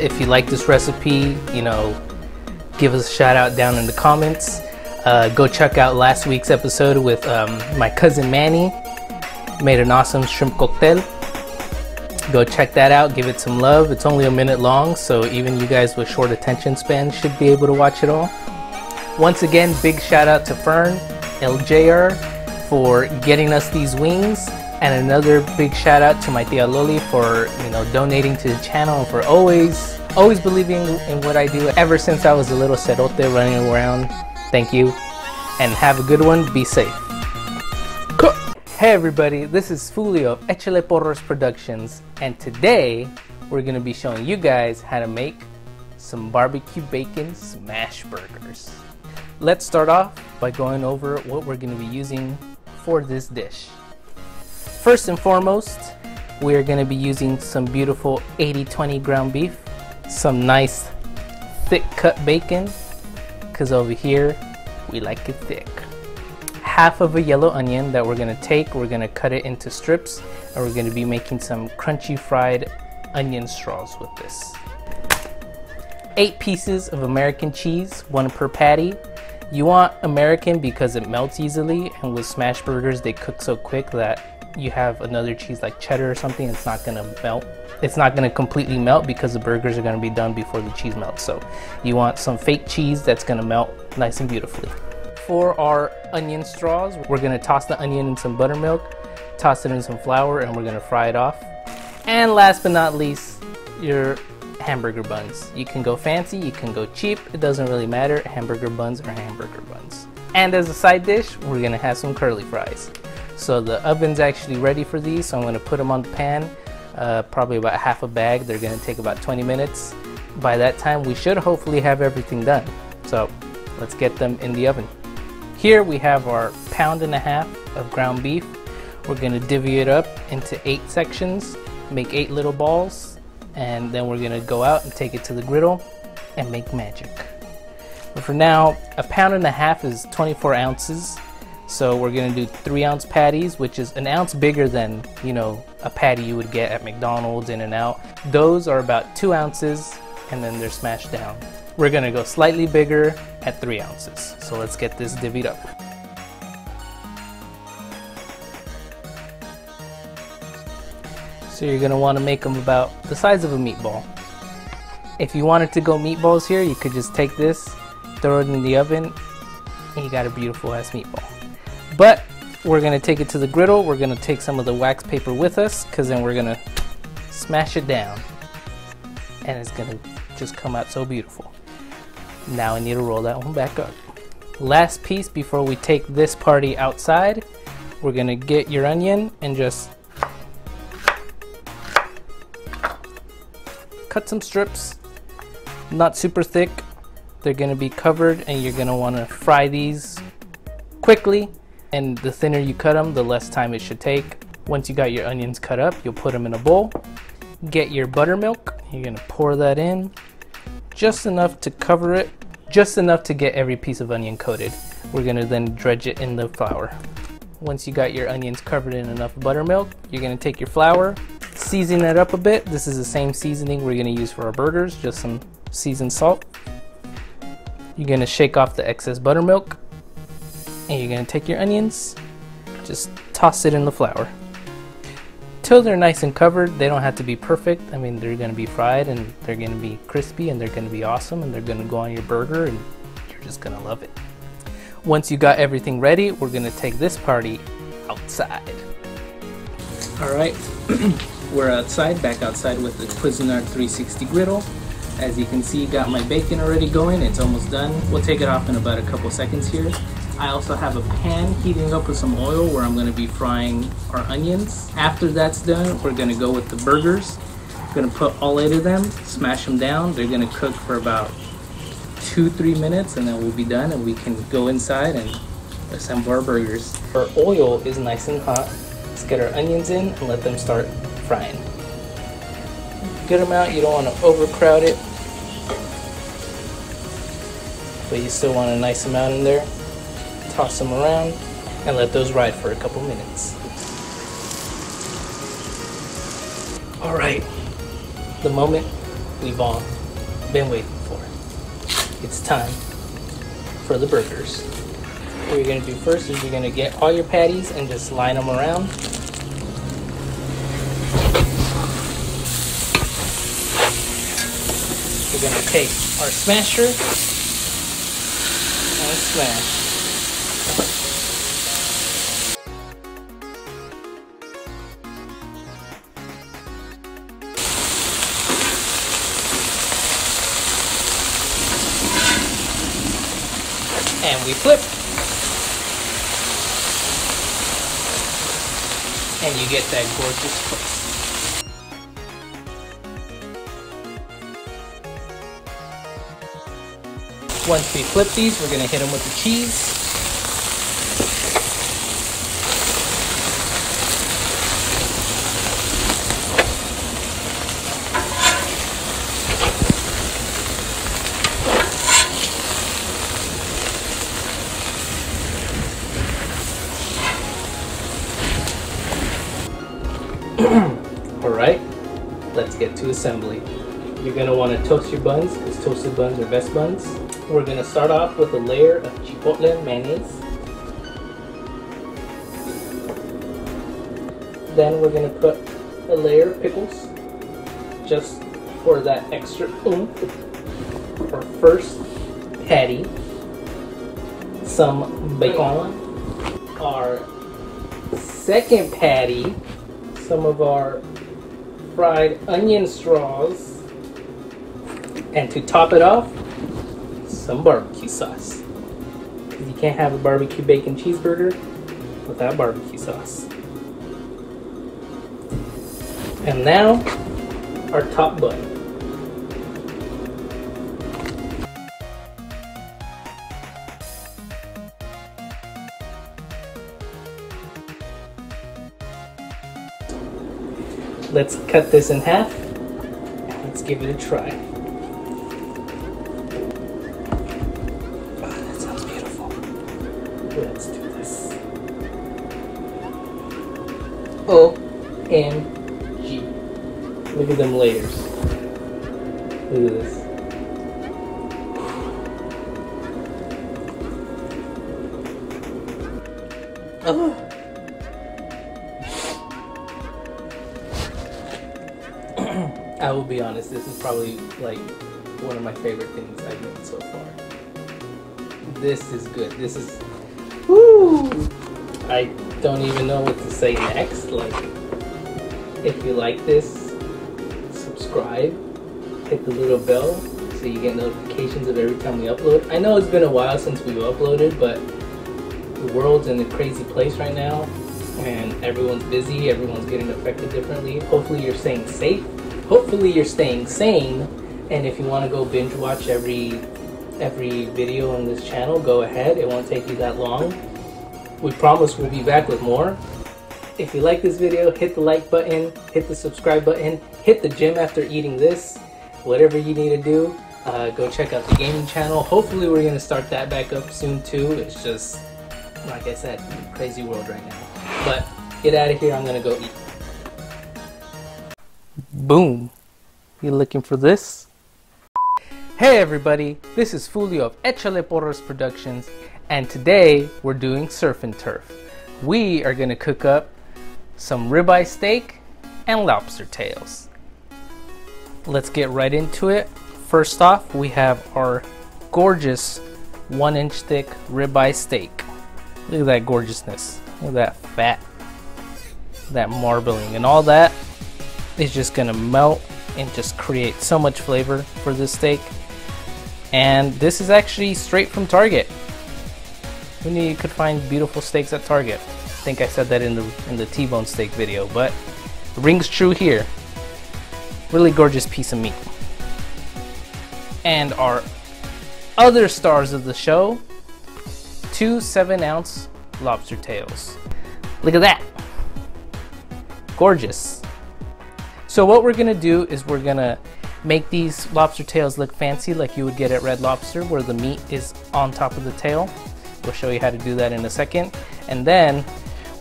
if you like this recipe, you know, give us a shout out down in the comments. Uh, go check out last week's episode with um, my cousin Manny. Made an awesome shrimp cocktail. Go check that out. Give it some love. It's only a minute long, so even you guys with short attention span should be able to watch it all. Once again, big shout out to Fern, LJR, for getting us these wings. And another big shout out to my tia Loli for you know donating to the channel and for always always believing in what I do ever since I was a little cerote running around. Thank you, and have a good one. Be safe. Hey everybody, this is Fulio of Echale Porras Productions, and today we're gonna be showing you guys how to make some barbecue bacon smash burgers. Let's start off by going over what we're gonna be using for this dish. First and foremost, we are gonna be using some beautiful 80-20 ground beef, some nice thick cut bacon, cause over here, we like it thick half of a yellow onion that we're gonna take, we're gonna cut it into strips, and we're gonna be making some crunchy fried onion straws with this. Eight pieces of American cheese, one per patty. You want American because it melts easily, and with smash burgers, they cook so quick that you have another cheese like cheddar or something, it's not gonna melt. It's not gonna completely melt because the burgers are gonna be done before the cheese melts. So you want some fake cheese that's gonna melt nice and beautifully for our onion straws, we're gonna toss the onion in some buttermilk, toss it in some flour, and we're gonna fry it off. And last but not least, your hamburger buns. You can go fancy, you can go cheap, it doesn't really matter. Hamburger buns are hamburger buns. And as a side dish, we're gonna have some curly fries. So the oven's actually ready for these, so I'm gonna put them on the pan, uh, probably about half a bag. They're gonna take about 20 minutes. By that time, we should hopefully have everything done. So let's get them in the oven. Here we have our pound and a half of ground beef. We're gonna divvy it up into eight sections, make eight little balls, and then we're gonna go out and take it to the griddle and make magic. But for now, a pound and a half is 24 ounces. So we're gonna do three ounce patties, which is an ounce bigger than, you know, a patty you would get at McDonald's In-N-Out. Those are about two ounces and then they're smashed down. We're gonna go slightly bigger at three ounces. So let's get this divvied up. So you're gonna wanna make them about the size of a meatball. If you wanted to go meatballs here, you could just take this, throw it in the oven, and you got a beautiful ass meatball. But we're gonna take it to the griddle, we're gonna take some of the wax paper with us, cause then we're gonna smash it down. And it's gonna just come out so beautiful. Now I need to roll that one back up. Last piece before we take this party outside, we're gonna get your onion and just cut some strips, not super thick. They're gonna be covered and you're gonna wanna fry these quickly. And the thinner you cut them, the less time it should take. Once you got your onions cut up, you'll put them in a bowl. Get your buttermilk, you're gonna pour that in, just enough to cover it just enough to get every piece of onion coated. We're gonna then dredge it in the flour. Once you got your onions covered in enough buttermilk, you're gonna take your flour, season it up a bit. This is the same seasoning we're gonna use for our burgers, just some seasoned salt. You're gonna shake off the excess buttermilk, and you're gonna take your onions, just toss it in the flour until they're nice and covered. They don't have to be perfect. I mean, they're to be fried and they're to be crispy and they're to be awesome and they're to go on your burger and you're just to love it. Once you got everything ready, we're to take this party outside. All right, we're outside, back outside with the Cuisinart 360 griddle. As you can see, got my bacon already going. It's almost done. We'll take it off in about a couple seconds here. I also have a pan heating up with some oil where I'm going to be frying our onions. After that's done, we're going to go with the burgers. I'm going to put all eight of them, smash them down. They're going to cook for about two, three minutes and then we'll be done and we can go inside and assemble our burgers. Our oil is nice and hot. Let's get our onions in and let them start frying. Good amount, you don't want to overcrowd it, but you still want a nice amount in there toss them around, and let those ride for a couple minutes. Alright, the moment we've all been waiting for. It's time for the burgers. What you're to do first is you're to get all your patties and just line them around. We're to take our smasher and smash. We flip. And you get that gorgeous twist. Once we flip these, we're gonna hit them with the cheese. Assembly. You're going to want to toast your buns because toasted buns are best buns. We're going to start off with a layer of chipotle mayonnaise. Then we're going to put a layer of pickles just for that extra oomph. Our first patty, some bacon. Our second patty, some of our fried onion straws. And to top it off, some barbecue sauce. Because you can't have a barbecue bacon cheeseburger without barbecue sauce. And now, our top bun. Let's cut this in half let's give it a try. Ah, that sounds beautiful. Let's do this. O-M-G. Look at them layers. Look at this. Be honest, this is probably like one of my favorite things I've made so far. This is good. This is woo. I don't even know what to say next. Like if you like this, subscribe, hit the little bell so you get notifications of every time we upload. I know it's been a while since we've uploaded, but the world's in a crazy place right now and everyone's busy, everyone's getting affected differently. Hopefully you're staying safe hopefully you're staying sane and if you want to go binge watch every every video on this channel go ahead it won't take you that long. We promise we'll be back with more. If you like this video hit the like button hit the subscribe button hit the gym after eating this whatever you need to do uh, go check out the gaming channel. Hopefully we're going to start that back up soon too. It's just like i said crazy world right now. But get out of here i'm going to go eat Boom. You looking for this? Hey everybody, this is Fulio of Echale Porras Productions, and today we're doing surf and turf. We are gonna cook up some ribeye steak and lobster tails. Let's get right into it. First off, we have our gorgeous one inch thick ribeye steak. Look at that gorgeousness. Look at that fat, that marbling, and all that is just gonna melt and just create so much flavor for this steak. And this is actually straight from Target. Who knew you could find beautiful steaks at Target? I think I said that in the in the T-bone steak video, but rings true here. Really gorgeous piece of meat. And our other stars of the show, two seven ounce lobster tails. Look at that. Gorgeous. So what we're gonna do is we're gonna make these lobster tails look fancy like you would get at Red Lobster where the meat is on top of the tail. We'll show you how to do that in a second. And then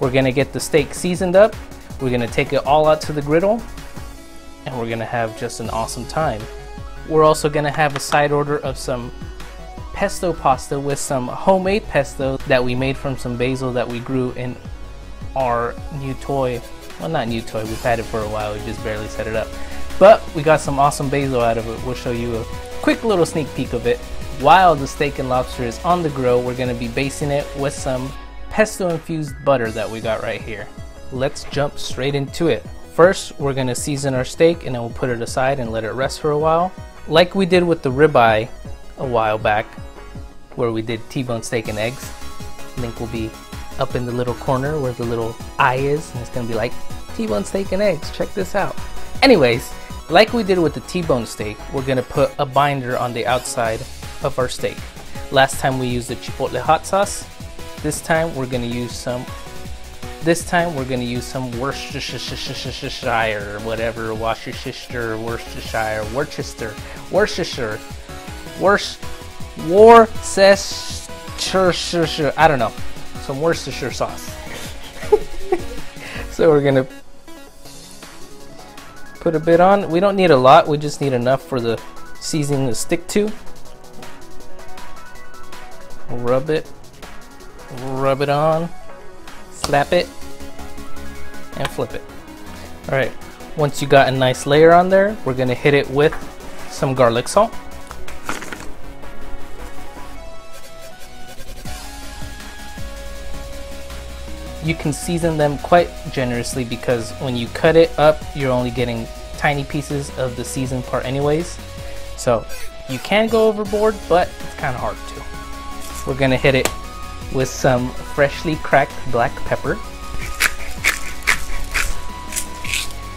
we're gonna get the steak seasoned up. We're gonna take it all out to the griddle and we're gonna have just an awesome time. We're also gonna have a side order of some pesto pasta with some homemade pesto that we made from some basil that we grew in our new toy well, not new toy, we've had it for a while, we just barely set it up. But we got some awesome basil out of it. We'll show you a quick little sneak peek of it. While the steak and lobster is on the grill, we're gonna be basting it with some pesto infused butter that we got right here. Let's jump straight into it. First, we're gonna season our steak and then we'll put it aside and let it rest for a while. Like we did with the ribeye a while back, where we did T-bone steak and eggs. Link will be up in the little corner where the little eye is, and it's gonna be like T-bone steak and eggs. Check this out. Anyways, like we did with the T-bone steak, we're gonna put a binder on the outside of our steak. Last time we used the chipotle hot sauce. This time we're gonna use some. This time we're gonna use some Worcestershire, whatever, Worcestershire, Worcestershire, Worcester, Worcestershire, Worcester, Worcestershire. I don't know, some Worcestershire sauce. so we're gonna put a bit on. We don't need a lot. We just need enough for the seasoning to stick to. Rub it. Rub it on. Slap it. And flip it. Alright. Once you got a nice layer on there, we're to hit it with some garlic salt. You can season them quite generously because when you cut it up, you're only getting tiny pieces of the seasoned part anyways. So you can go overboard, but it's kind of hard to. We're gonna hit it with some freshly cracked black pepper.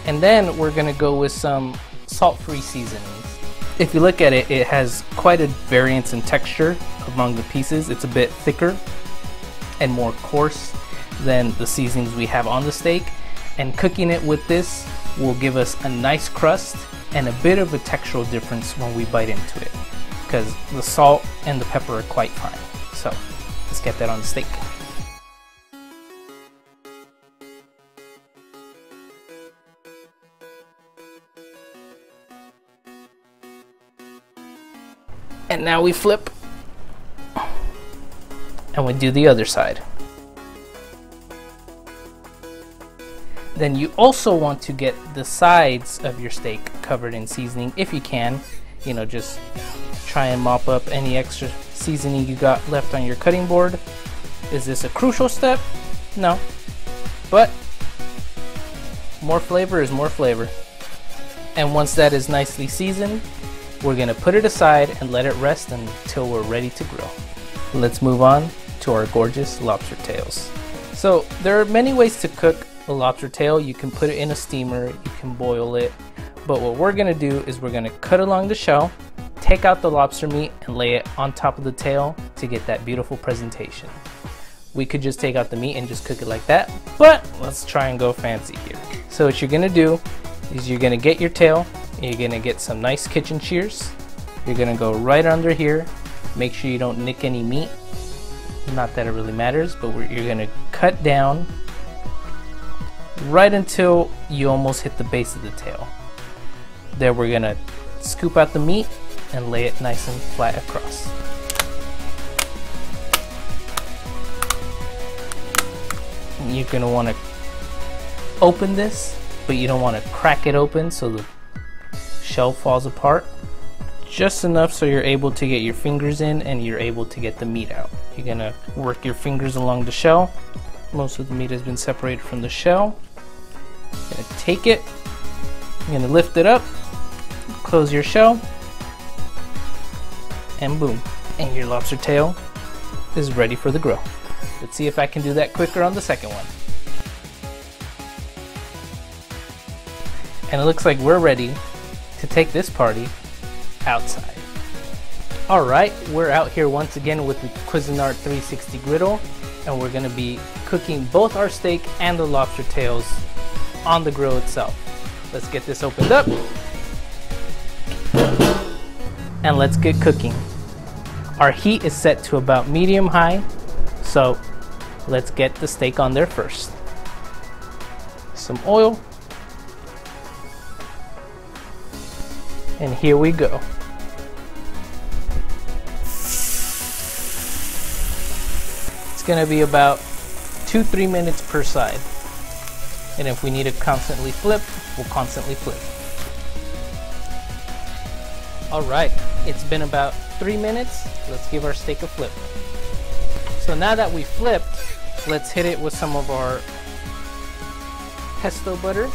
And then we're gonna go with some salt-free seasonings. If you look at it, it has quite a variance in texture among the pieces. It's a bit thicker and more coarse than the seasonings we have on the steak. And cooking it with this will give us a nice crust and a bit of a textural difference when we bite into it because the salt and the pepper are quite fine. So let's get that on the steak. And now we flip and we do the other side. Then you also want to get the sides of your steak covered in seasoning if you can. You know, just try and mop up any extra seasoning you got left on your cutting board. Is this a crucial step? No. But more flavor is more flavor. And once that is nicely seasoned, we're gonna put it aside and let it rest until we're ready to grill. Let's move on to our gorgeous lobster tails. So there are many ways to cook a lobster tail. You can put it in a steamer, you can boil it. But what we're gonna do is we're gonna cut along the shell, take out the lobster meat and lay it on top of the tail to get that beautiful presentation. We could just take out the meat and just cook it like that, but let's try and go fancy here. So what you're gonna do is you're gonna get your tail, you're gonna get some nice kitchen shears. You're gonna go right under here. Make sure you don't nick any meat. Not that it really matters, but you're gonna cut down right until you almost hit the base of the tail. There we're gonna scoop out the meat and lay it nice and flat across. You're gonna wanna open this, but you don't wanna crack it open so the shell falls apart. Just enough so you're able to get your fingers in and you're able to get the meat out. You're gonna work your fingers along the shell. Most of the meat has been separated from the shell. I'm gonna take it, I'm gonna lift it up, close your shell, and boom. And your lobster tail is ready for the grill. Let's see if I can do that quicker on the second one. And it looks like we're ready to take this party outside. Alright, we're out here once again with the Cuisinart 360 griddle and we're gonna be cooking both our steak and the lobster tails on the grill itself. Let's get this opened up. And let's get cooking. Our heat is set to about medium high, so let's get the steak on there first. Some oil. And here we go. It's gonna be about two, three minutes per side. And if we need to constantly flip, we'll constantly flip. All right, it's been about three minutes. Let's give our steak a flip. So now that we flipped, let's hit it with some of our pesto butter.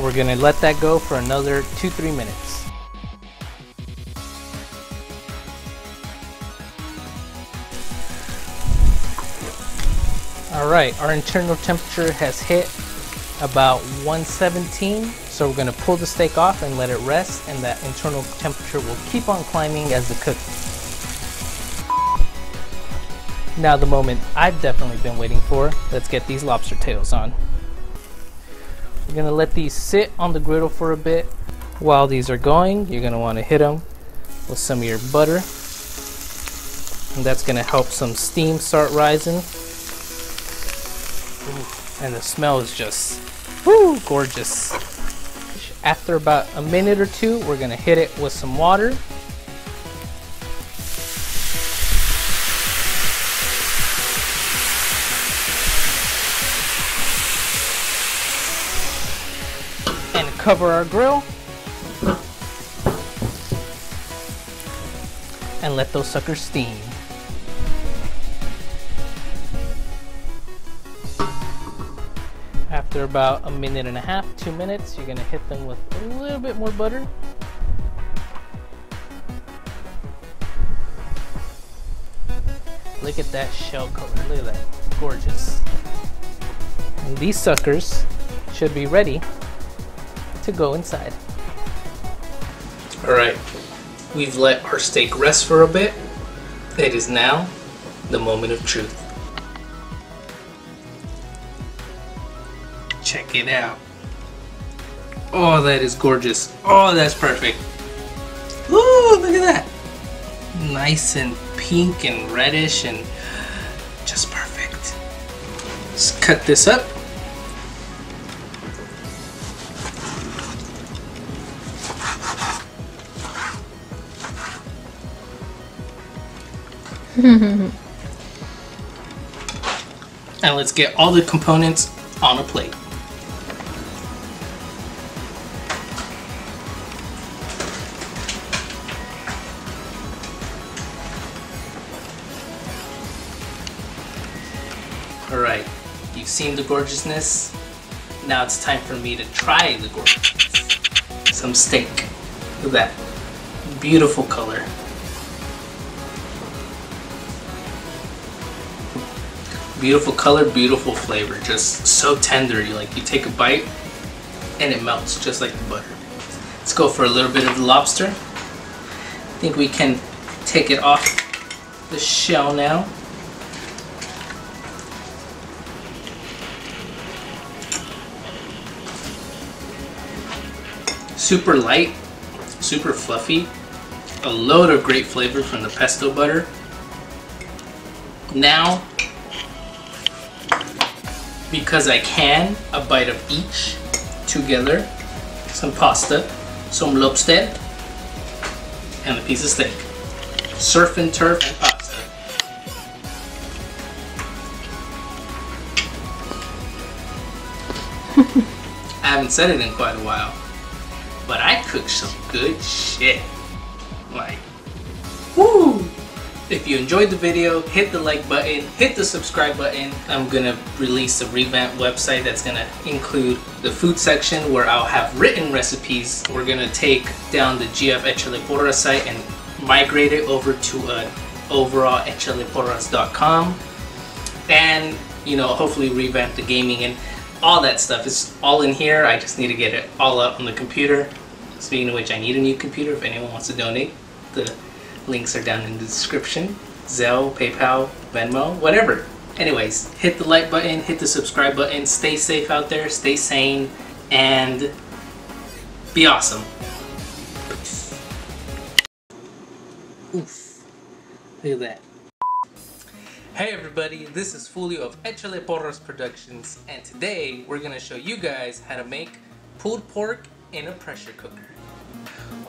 We're gonna let that go for another two, three minutes. Alright, our internal temperature has hit about 117. So we're going to pull the steak off and let it rest and that internal temperature will keep on climbing as it cooks. Now the moment I've definitely been waiting for, let's get these lobster tails on. We're going to let these sit on the griddle for a bit. While these are going, you're going to want to hit them with some of your butter. And that's going to help some steam start rising. And the smell is just woo, gorgeous. After about a minute or two, we're to hit it with some water And cover our grill and let those suckers steam. After about a minute and a half, two minutes, you're gonna hit them with a little bit more butter. Look at that shell color, look at that, gorgeous. And these suckers should be ready to go inside. Alright, we've let our steak rest for a bit. It is now the moment of truth. It out. Oh, that is gorgeous. Oh, that's perfect. Ooh, look at that. Nice and pink and reddish and just perfect. Let's cut this up. and let's get all the components on a plate. Seen the gorgeousness. Now it's time for me to try the gorgeousness. Some steak. Look at that. Beautiful color. beautiful color, beautiful flavor. Just so tender. You like you take a bite and it melts just like the butter. Let's go for a little bit of the lobster. I think we can take it off the shell now. Super light, super fluffy, a load of great flavor from the pesto butter. Now because I can, a bite of each together. Some pasta, some lobster, and a piece of steak. Surf and turf and pasta. I haven't said it in quite a while, but I cook some good shit. Like, woo! If you enjoyed the video, hit the like button, hit the subscribe button. I'm gonna release a revamped website that's gonna include the food section where I'll have written recipes. We're gonna take down the GF Echaleporras site and migrate it over to an overall echaleporras.com and you know hopefully revamp the gaming and all that stuff is all in here. I just need to get it all up on the computer. Speaking of which, I need a new computer if anyone wants to donate. The Links are down in the description. Zelle, PayPal, Venmo, whatever. Anyways, hit the like button, hit the subscribe button, stay safe out there, stay sane, and be awesome. Oof. Look at that. Hey everybody, this is Fulio of Echale Porras Productions, and today we're gonna show you guys how to make pulled pork in a pressure cooker.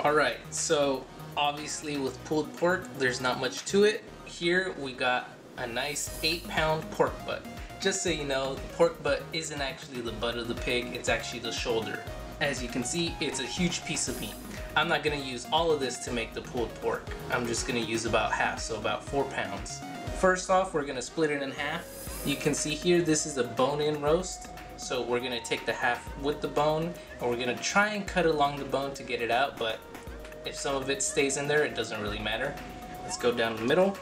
Alright, so obviously with pulled pork, there's not much to it. Here we got a nice 8 pound pork butt. Just so you know, the pork butt isn't actually the butt of the pig, it's actually the shoulder. As you can see, it's a huge piece of meat. I'm not going to use all of this to make the pulled pork. I'm just going to use about half, so about 4 pounds. First off, we're to split it in half. You can see here, this is a bone-in roast. So we're to take the half with the bone, and we're to try and cut along the bone to get it out, but if some of it stays in there, it doesn't really matter. Let's go down the middle.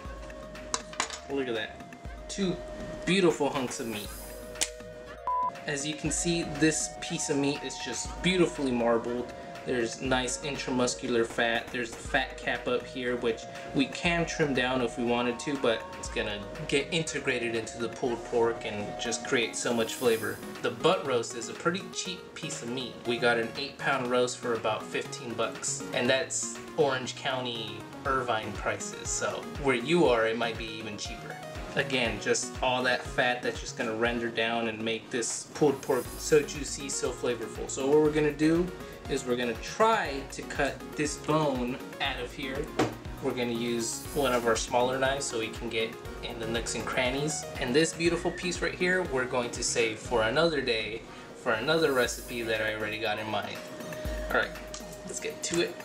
Look at that. Two beautiful hunks of meat. As you can see, this piece of meat is just beautifully marbled. There's nice intramuscular fat. There's the fat cap up here, which we can trim down if we wanted to, but it's gonna get integrated into the pulled pork and just create so much flavor. The butt roast is a pretty cheap piece of meat. We got an eight pound roast for about 15 bucks, and that's Orange County Irvine prices. So where you are, it might be even cheaper. Again, just all that fat that's just gonna render down and make this pulled pork so juicy, so flavorful. So what we're gonna do is we're gonna try to cut this bone out of here. We're gonna use one of our smaller knives so we can get in the nooks and crannies. And this beautiful piece right here, we're going to save for another day for another recipe that I already got in mind. All right, let's get to it.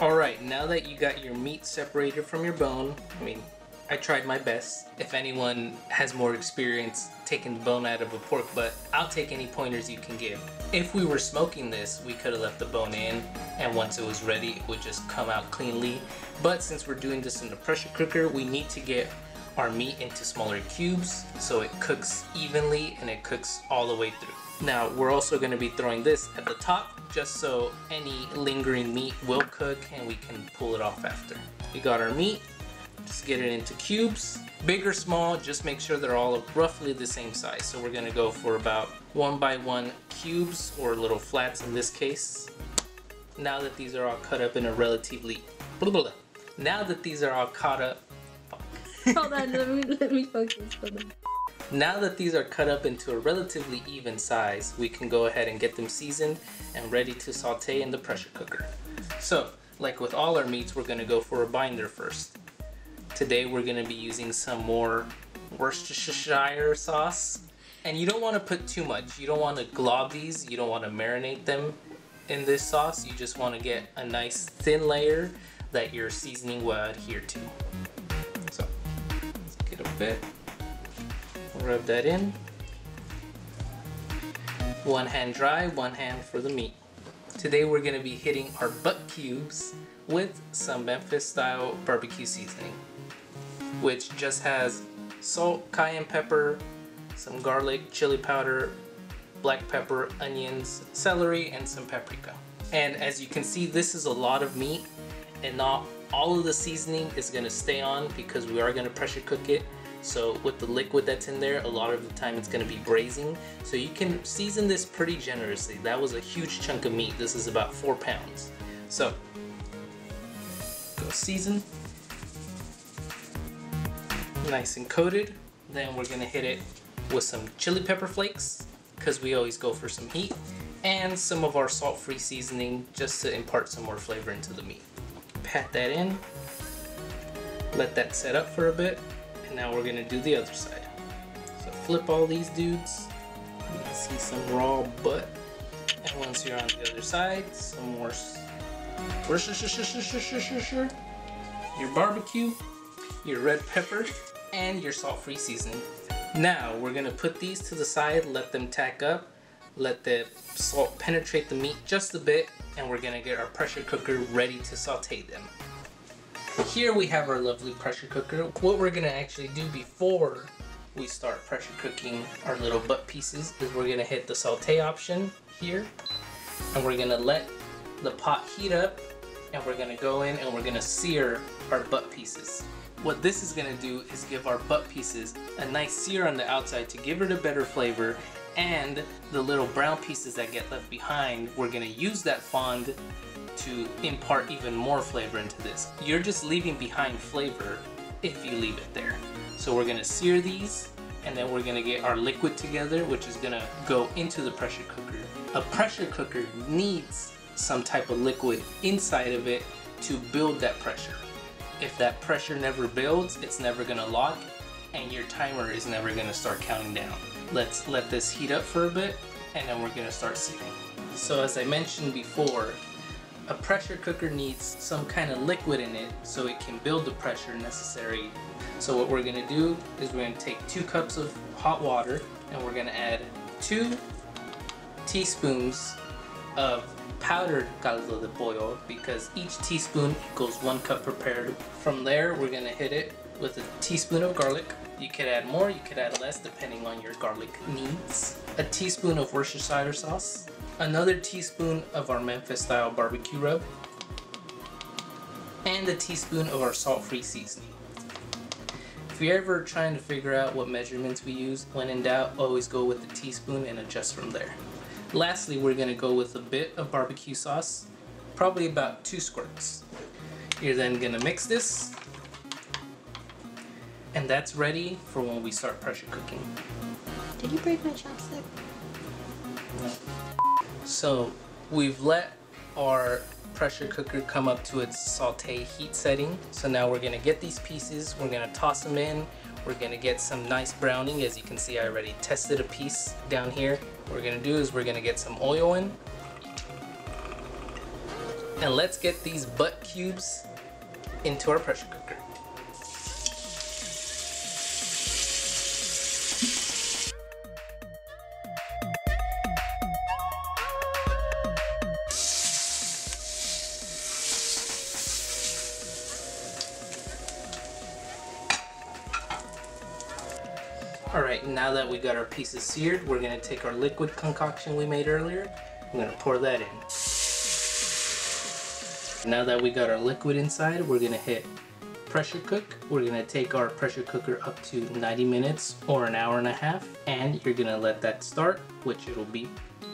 Alright, now that you got your meat separated from your bone, I mean, I tried my best. If anyone has more experience taking the bone out of a pork butt, I'll take any pointers you can give. If we were smoking this, we could have left the bone in, and once it was ready, it would just come out cleanly. But since we're doing this in the pressure cooker, we need to get our meat into smaller cubes so it cooks evenly and it cooks all the way through. Now we're also going to be throwing this at the top just so any lingering meat will cook and we can pull it off after. We got our meat, just get it into cubes. Big or small, just make sure they're all roughly the same size. So we're gonna go for about one by one cubes or little flats in this case. Now that these are all cut up in a relatively, blah, blah, blah. now that these are all cut up, Hold on, let me, let me focus. Hold on. Now that these are cut up into a relatively even size, we can go ahead and get them seasoned and ready to saute in the pressure cooker. So, like with all our meats, we're gonna go for a binder first. Today we're gonna be using some more Worcestershire sauce. And you don't wanna put too much. You don't wanna glob these, you don't wanna marinate them in this sauce. You just wanna get a nice thin layer that your seasoning will adhere to. So, let's get a bit rub that in. One hand dry, one hand for the meat. Today we're going to be hitting our butt cubes with some Memphis style barbecue seasoning, which just has salt, cayenne pepper, some garlic, chili powder, black pepper, onions, celery, and some paprika. And as you can see, this is a lot of meat and not all of the seasoning is going to stay on because we are going to pressure cook it so with the liquid that's in there, a lot of the time it's going to be braising. So you can season this pretty generously. That was a huge chunk of meat. This is about four pounds. So go season. Nice and coated. Then we're to hit it with some chili pepper flakes because we always go for some heat and some of our salt-free seasoning just to impart some more flavor into the meat. Pat that in. Let that set up for a bit and now we're gonna do the other side. So flip all these dudes. You can see some raw butt. And once you're on the other side, some more your barbecue, your red pepper, and your salt-free seasoning. Now we're gonna put these to the side, let them tack up, let the salt penetrate the meat just a bit, and we're gonna get our pressure cooker ready to saute them. Here we have our lovely pressure cooker. What we're gonna actually do before we start pressure cooking our little butt pieces is we're gonna hit the saute option here and we're gonna let the pot heat up and we're gonna go in and we're gonna sear our butt pieces. What this is gonna do is give our butt pieces a nice sear on the outside to give it a better flavor and the little brown pieces that get left behind, we're gonna use that fond to impart even more flavor into this. You're just leaving behind flavor if you leave it there. So we're gonna sear these and then we're gonna get our liquid together which is gonna go into the pressure cooker. A pressure cooker needs some type of liquid inside of it to build that pressure. If that pressure never builds, it's never gonna lock and your timer is never gonna start counting down. Let's let this heat up for a bit and then we're gonna start searing. So as I mentioned before, a pressure cooker needs some kind of liquid in it so it can build the pressure necessary. So what we're gonna do is we're gonna take two cups of hot water and we're gonna add two teaspoons of powdered caldo de pollo because each teaspoon equals one cup prepared. From there, we're gonna hit it with a teaspoon of garlic. You could add more, you could add less depending on your garlic needs. A teaspoon of Worcestershire sauce. Another teaspoon of our Memphis style barbecue rub. And a teaspoon of our salt-free seasoning. If you're ever trying to figure out what measurements we use, when in doubt, always go with the teaspoon and adjust from there. Lastly, we're gonna go with a bit of barbecue sauce, probably about two squirts. You're then gonna mix this, and that's ready for when we start pressure cooking. Did you break my chopstick? So we've let our pressure cooker come up to its saute heat setting. So now we're gonna get these pieces, we're gonna toss them in, we're gonna get some nice browning. As you can see, I already tested a piece down here. What we're gonna do is we're gonna get some oil in. And let's get these butt cubes into our pressure cooker. Alright, now that we got our pieces seared, we're gonna take our liquid concoction we made earlier. I'm gonna pour that in. Now that we got our liquid inside, we're gonna hit pressure cook. We're gonna take our pressure cooker up to 90 minutes or an hour and a half, and you're gonna let that start, which it'll be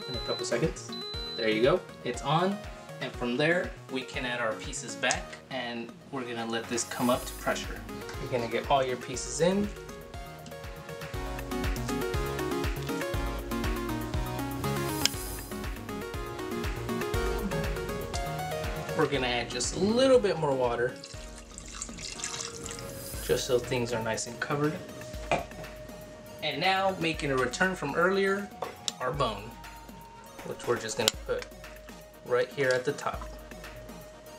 in a couple seconds. There you go, it's on. And from there, we can add our pieces back, and we're gonna let this come up to pressure. You're gonna get all your pieces in, We're gonna add just a little bit more water, just so things are nice and covered. And now, making a return from earlier, our bone, which we're just gonna put right here at the top.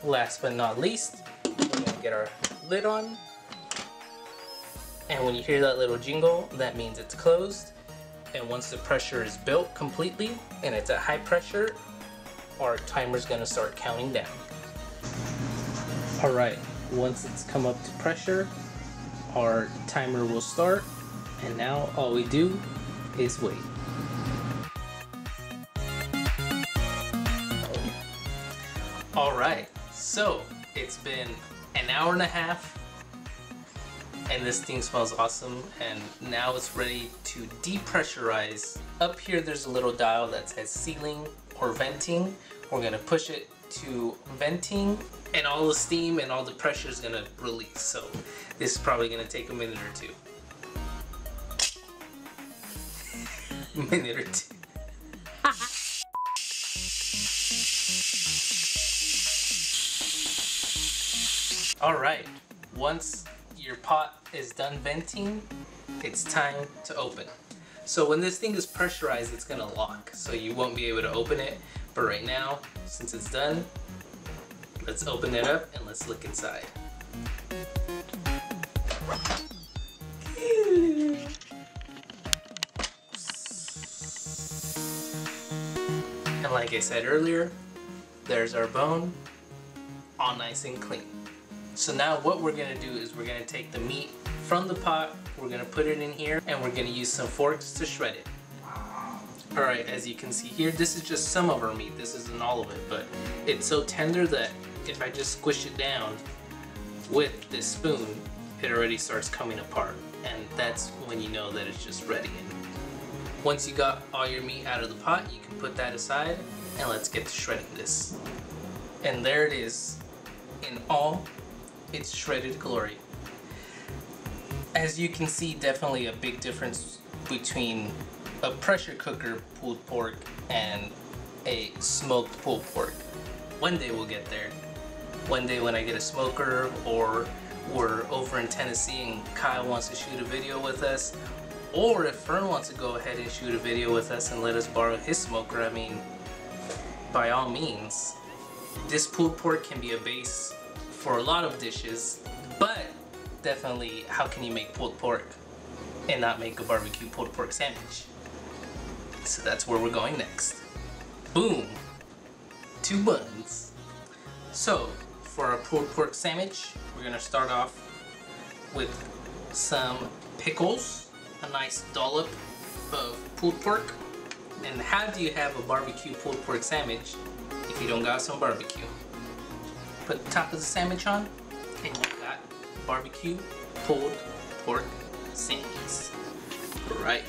Last but not least, we're gonna get our lid on. And when you hear that little jingle, that means it's closed. And once the pressure is built completely and it's at high pressure, our timer's gonna start counting down. Alright, once it's come up to pressure, our timer will start, and now all we do is wait. Alright, so it's been an hour and a half, and this thing smells awesome, and now it's ready to depressurize. Up here there's a little dial that says sealing or venting. We're gonna push it to venting and all the steam and all the pressure is gonna release. So this is probably gonna take a minute or two. minute or two. Alright, once your pot is done venting, it's time to open. So when this thing is pressurized, it's gonna lock, so you won't be able to open it. But right now, since it's done, let's open it up and let's look inside. And like I said earlier, there's our bone, all nice and clean. So now what we're gonna do is we're gonna take the meat from the pot, we're gonna put it in here, and we're gonna use some forks to shred it. Alright, as you can see here, this is just some of our meat, this isn't all of it, but it's so tender that if I just squish it down with this spoon, it already starts coming apart. And that's when you know that it's just ready. And once you got all your meat out of the pot, you can put that aside, and let's get to shredding this. And there it is, in all its shredded glory. As you can see, definitely a big difference between a pressure cooker pulled pork and a smoked pulled pork. One day we'll get there. One day when I get a smoker or we're over in Tennessee and Kyle wants to shoot a video with us or if Fern wants to go ahead and shoot a video with us and let us borrow his smoker, I mean, by all means. This pulled pork can be a base for a lot of dishes, but definitely how can you make pulled pork and not make a barbecue pulled pork sandwich? So that's where we're going next. Boom! two buns. So, for our pulled pork sandwich, we're gonna start off with some pickles, a nice dollop of pulled pork. And how do you have a barbecue pulled pork sandwich if you don't got some barbecue? Put the top of the sandwich on, and you got barbecue pulled pork sandwiches. Alright,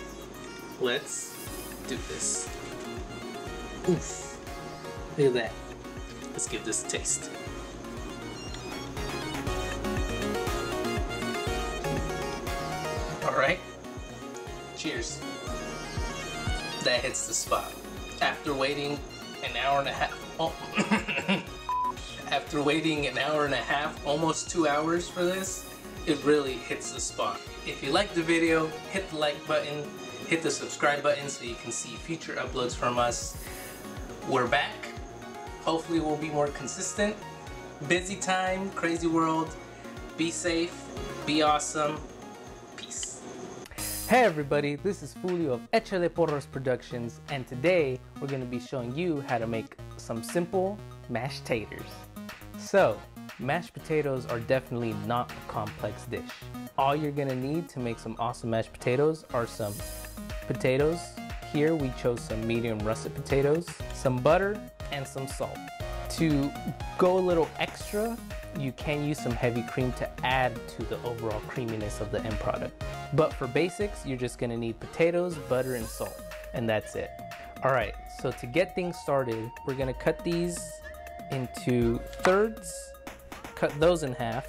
let's do this. Oof. Look at that. Let's give this a taste. Alright. Cheers. That hits the spot. After waiting an hour and a half. Oh. After waiting an hour and a half, almost two hours for this, it really hits the spot. If you liked the video, hit the like button, hit the subscribe button so you can see future uploads from us. We're back. Hopefully we'll be more consistent. Busy time, crazy world. Be safe, be awesome. Peace. Hey everybody, this is Fulio of Echale Porras Productions and today we're going to be showing you how to make some simple mashed taters. So, mashed potatoes are definitely not a complex dish. All you're going to need to make some awesome mashed potatoes are some potatoes. Here we chose some medium russet potatoes, some butter, and some salt. To go a little extra, you can use some heavy cream to add to the overall creaminess of the end product. But for basics, you're just gonna need potatoes, butter, and salt, and that's it. All right, so to get things started, we're gonna cut these into thirds, cut those in half,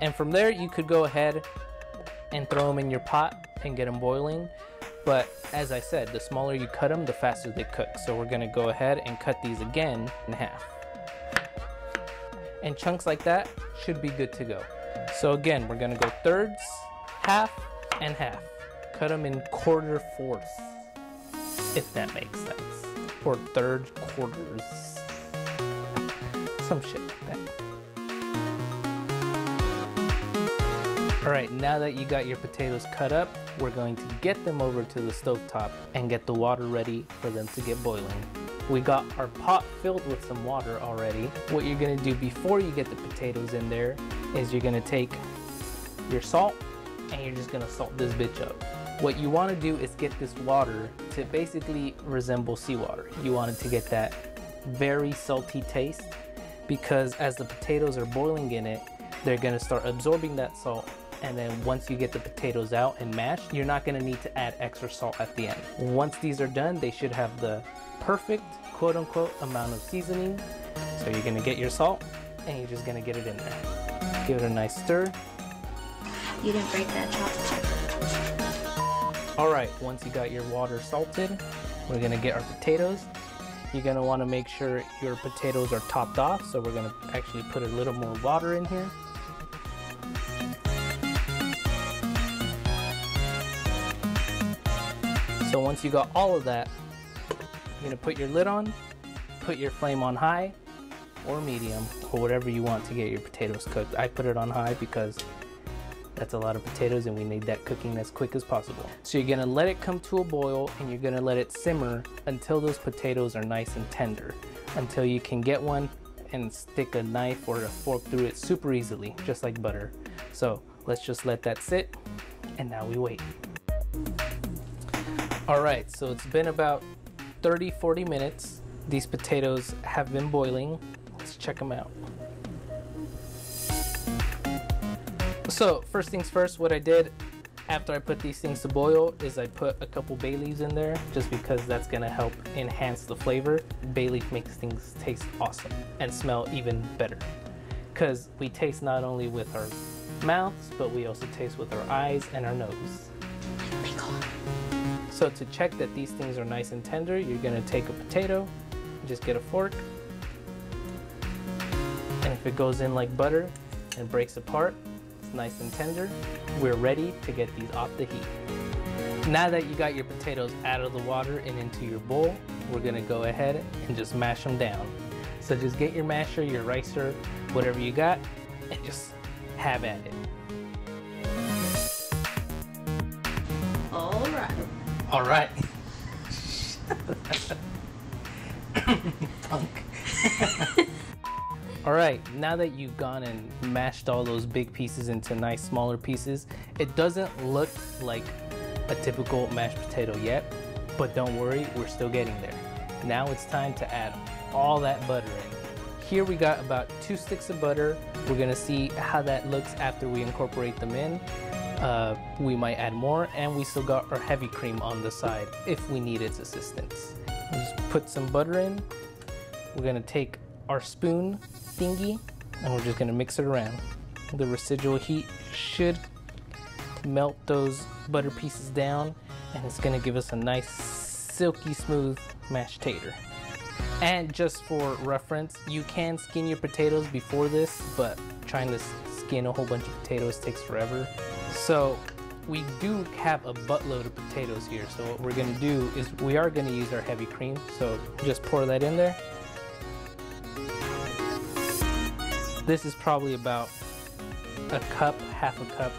and from there you could go ahead and throw them in your pot and get them boiling. But as I said, the smaller you cut them, the faster they cook. So we're gonna go ahead and cut these again in half. And chunks like that should be good to go. So again, we're gonna go thirds, half, and half. Cut them in quarter fourths, if that makes sense. Or third quarters. Some shit like that. Alright, now that you got your potatoes cut up, we're going to get them over to the stove top and get the water ready for them to get boiling. We got our pot filled with some water already. What you're gonna do before you get the potatoes in there is you're gonna take your salt and you're just gonna salt this bitch up. What you wanna do is get this water to basically resemble seawater. You want it to get that very salty taste because as the potatoes are boiling in it, they're gonna start absorbing that salt and then once you get the potatoes out and mashed, you're not gonna need to add extra salt at the end. Once these are done, they should have the perfect quote unquote amount of seasoning. So you're gonna get your salt and you're just gonna get it in there. Give it a nice stir. You didn't break that chopstick. All right, once you got your water salted, we're gonna get our potatoes. You're gonna wanna make sure your potatoes are topped off. So we're gonna actually put a little more water in here. So once you got all of that, you're gonna put your lid on, put your flame on high or medium or whatever you want to get your potatoes cooked. I put it on high because that's a lot of potatoes and we need that cooking as quick as possible. So you're gonna let it come to a boil and you're gonna let it simmer until those potatoes are nice and tender. Until you can get one and stick a knife or a fork through it super easily, just like butter. So let's just let that sit and now we wait. All right, so it's been about 30, 40 minutes. These potatoes have been boiling. Let's check them out. So first things first, what I did after I put these things to boil is I put a couple bay leaves in there just because that's gonna help enhance the flavor. Bay leaf makes things taste awesome and smell even better. Cause we taste not only with our mouths, but we also taste with our eyes and our nose. So to check that these things are nice and tender, you're gonna take a potato, just get a fork, and if it goes in like butter and breaks apart, it's nice and tender, we're ready to get these off the heat. Now that you got your potatoes out of the water and into your bowl, we're gonna go ahead and just mash them down. So just get your masher, your ricer, whatever you got, and just have at it. All right. All right. All right, now that you've gone and mashed all those big pieces into nice smaller pieces, it doesn't look like a typical mashed potato yet, but don't worry, we're still getting there. Now it's time to add all that butter in. Here we got about two sticks of butter. We're gonna see how that looks after we incorporate them in. Uh, we might add more and we still got our heavy cream on the side if we need its assistance. We'll just put some butter in. We're gonna take our spoon thingy and we're just gonna mix it around. The residual heat should melt those butter pieces down and it's gonna give us a nice silky smooth mashed tater. And just for reference, you can skin your potatoes before this, but trying to skin a whole bunch of potatoes takes forever. So we do have a buttload of potatoes here. So what we're gonna do is we are gonna use our heavy cream. So just pour that in there. This is probably about a cup, half a cup.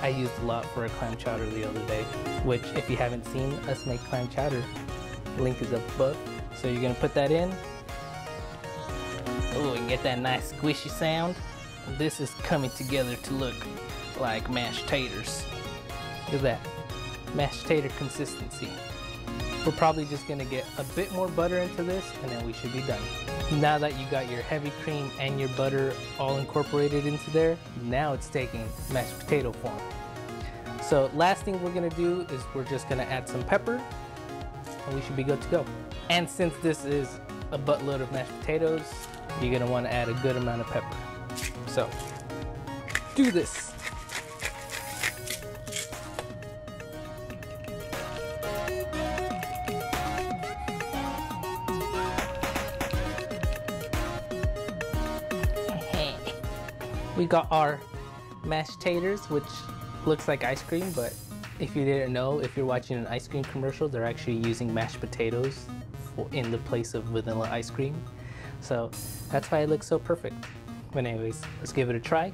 I used a lot for a clam chowder the other day, which if you haven't seen us make clam chowder, link is up above. So you're gonna put that in. Oh, and get that nice squishy sound. This is coming together to look like mashed taters. Look at that, mashed tater consistency. We're probably just gonna get a bit more butter into this and then we should be done. Now that you got your heavy cream and your butter all incorporated into there, now it's taking mashed potato form. So last thing we're gonna do is we're just gonna add some pepper and we should be good to go. And since this is a buttload of mashed potatoes, you're gonna wanna add a good amount of pepper. So, do this. we got our mashed taters, which looks like ice cream, but if you didn't know, if you're watching an ice cream commercial, they're actually using mashed potatoes for, in the place of vanilla ice cream. So that's why it looks so perfect. But anyways, let's give it a try.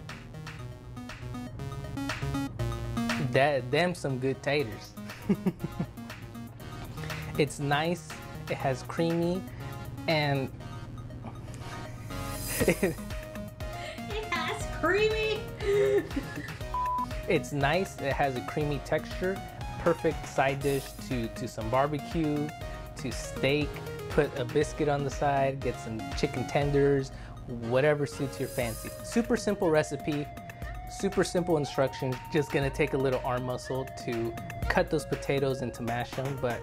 That, them some good taters. it's nice, it has creamy, and It has creamy. It's nice, it has a creamy texture, perfect side dish to, to some barbecue, to steak, put a biscuit on the side, get some chicken tenders, whatever suits your fancy. Super simple recipe, super simple instructions, just gonna take a little arm muscle to cut those potatoes and to mash them, but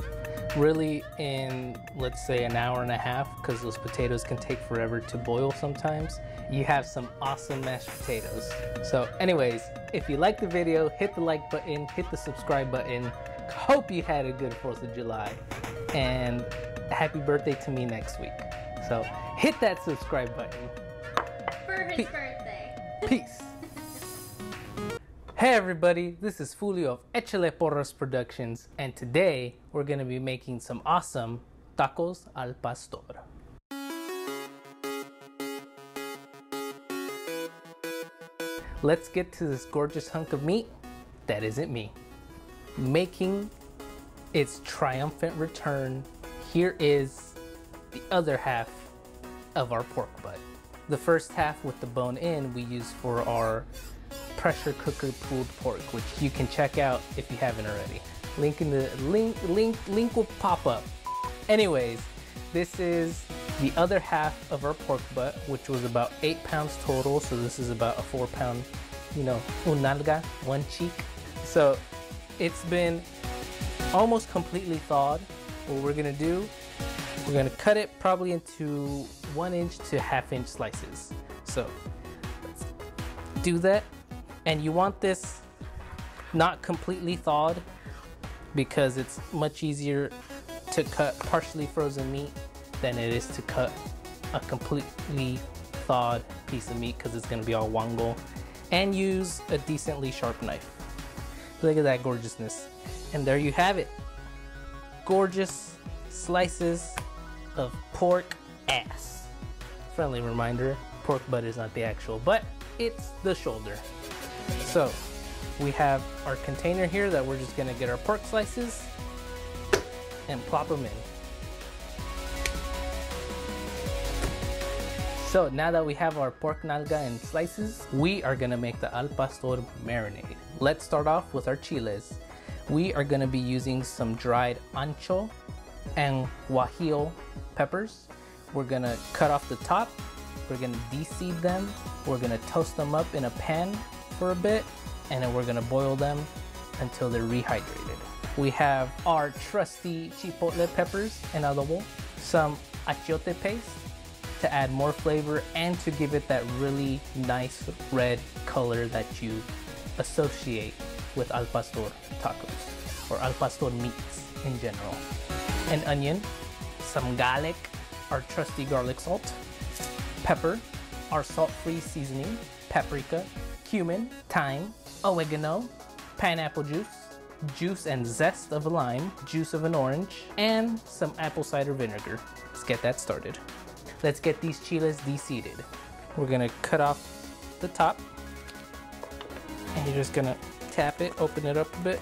really in let's say an hour and a half because those potatoes can take forever to boil sometimes you have some awesome mashed potatoes. So anyways if you like the video hit the like button hit the subscribe button. Hope you had a good 4th of july and happy birthday to me next week. So hit that subscribe button For his Pe- birthday. Peace. Hey everybody, this is Fulio of Echale Porras Productions, and today we're gonna be making some awesome tacos al pastor. Let's get to this gorgeous hunk of meat that isn't me. Making its triumphant return, here is the other half of our pork butt. The first half with the bone in we use for our pressure cooker pulled pork, which you can check out if you haven't already. Link in the link link link will pop up. Anyways, this is the other half of our pork butt, which was about eight pounds total. So this is about a four pound, you know, unalga, one cheek. So it's been almost completely thawed. What we're gonna do, we're gonna cut it probably into one inch to half inch slices. So let's do that. And you want this not completely thawed because it's much easier to cut partially frozen meat than it is to cut a completely thawed piece of meat because it's gonna be all wango. And use a decently sharp knife. Look at that gorgeousness. And there you have it. Gorgeous slices of pork ass. Friendly reminder, pork butt is not the actual butt, it's the shoulder. So we have our container here that we're just gonna get our pork slices and plop them in. So now that we have our pork nalga in slices, we are gonna make the al pastor marinade. Let's start off with our chiles. We are gonna be using some dried ancho and guajillo peppers. We're gonna cut off the top. We're gonna de-seed them. We're gonna toast them up in a pan for a bit, and then we're gonna boil them until they're rehydrated. We have our trusty chipotle peppers and adobo, some achiote paste to add more flavor and to give it that really nice red color that you associate with al pastor tacos or al pastor meats in general. An onion, some garlic, our trusty garlic salt, pepper, our salt-free seasoning, paprika, cumin, thyme, oregano, pineapple juice, juice and zest of a lime, juice of an orange, and some apple cider vinegar. Let's get that started. Let's get these chiles de-seeded. We're gonna cut off the top and you're just gonna tap it, open it up a bit.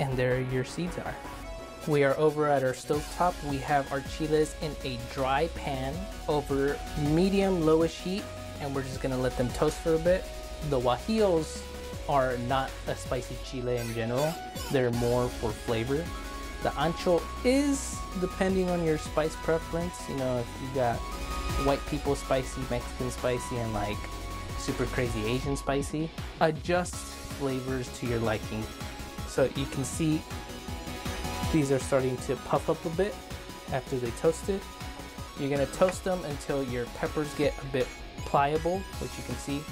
And there your seeds are. We are over at our stove top. We have our chiles in a dry pan over medium lowish heat and we're just gonna let them toast for a bit. The guajillos are not a spicy chile in general. They're more for flavor. The ancho is depending on your spice preference. You know, if you got white people spicy, Mexican spicy, and like super crazy Asian spicy, adjust flavors to your liking. So you can see these are starting to puff up a bit after they toasted. You're gonna toast them until your peppers get a bit pliable, which you can see.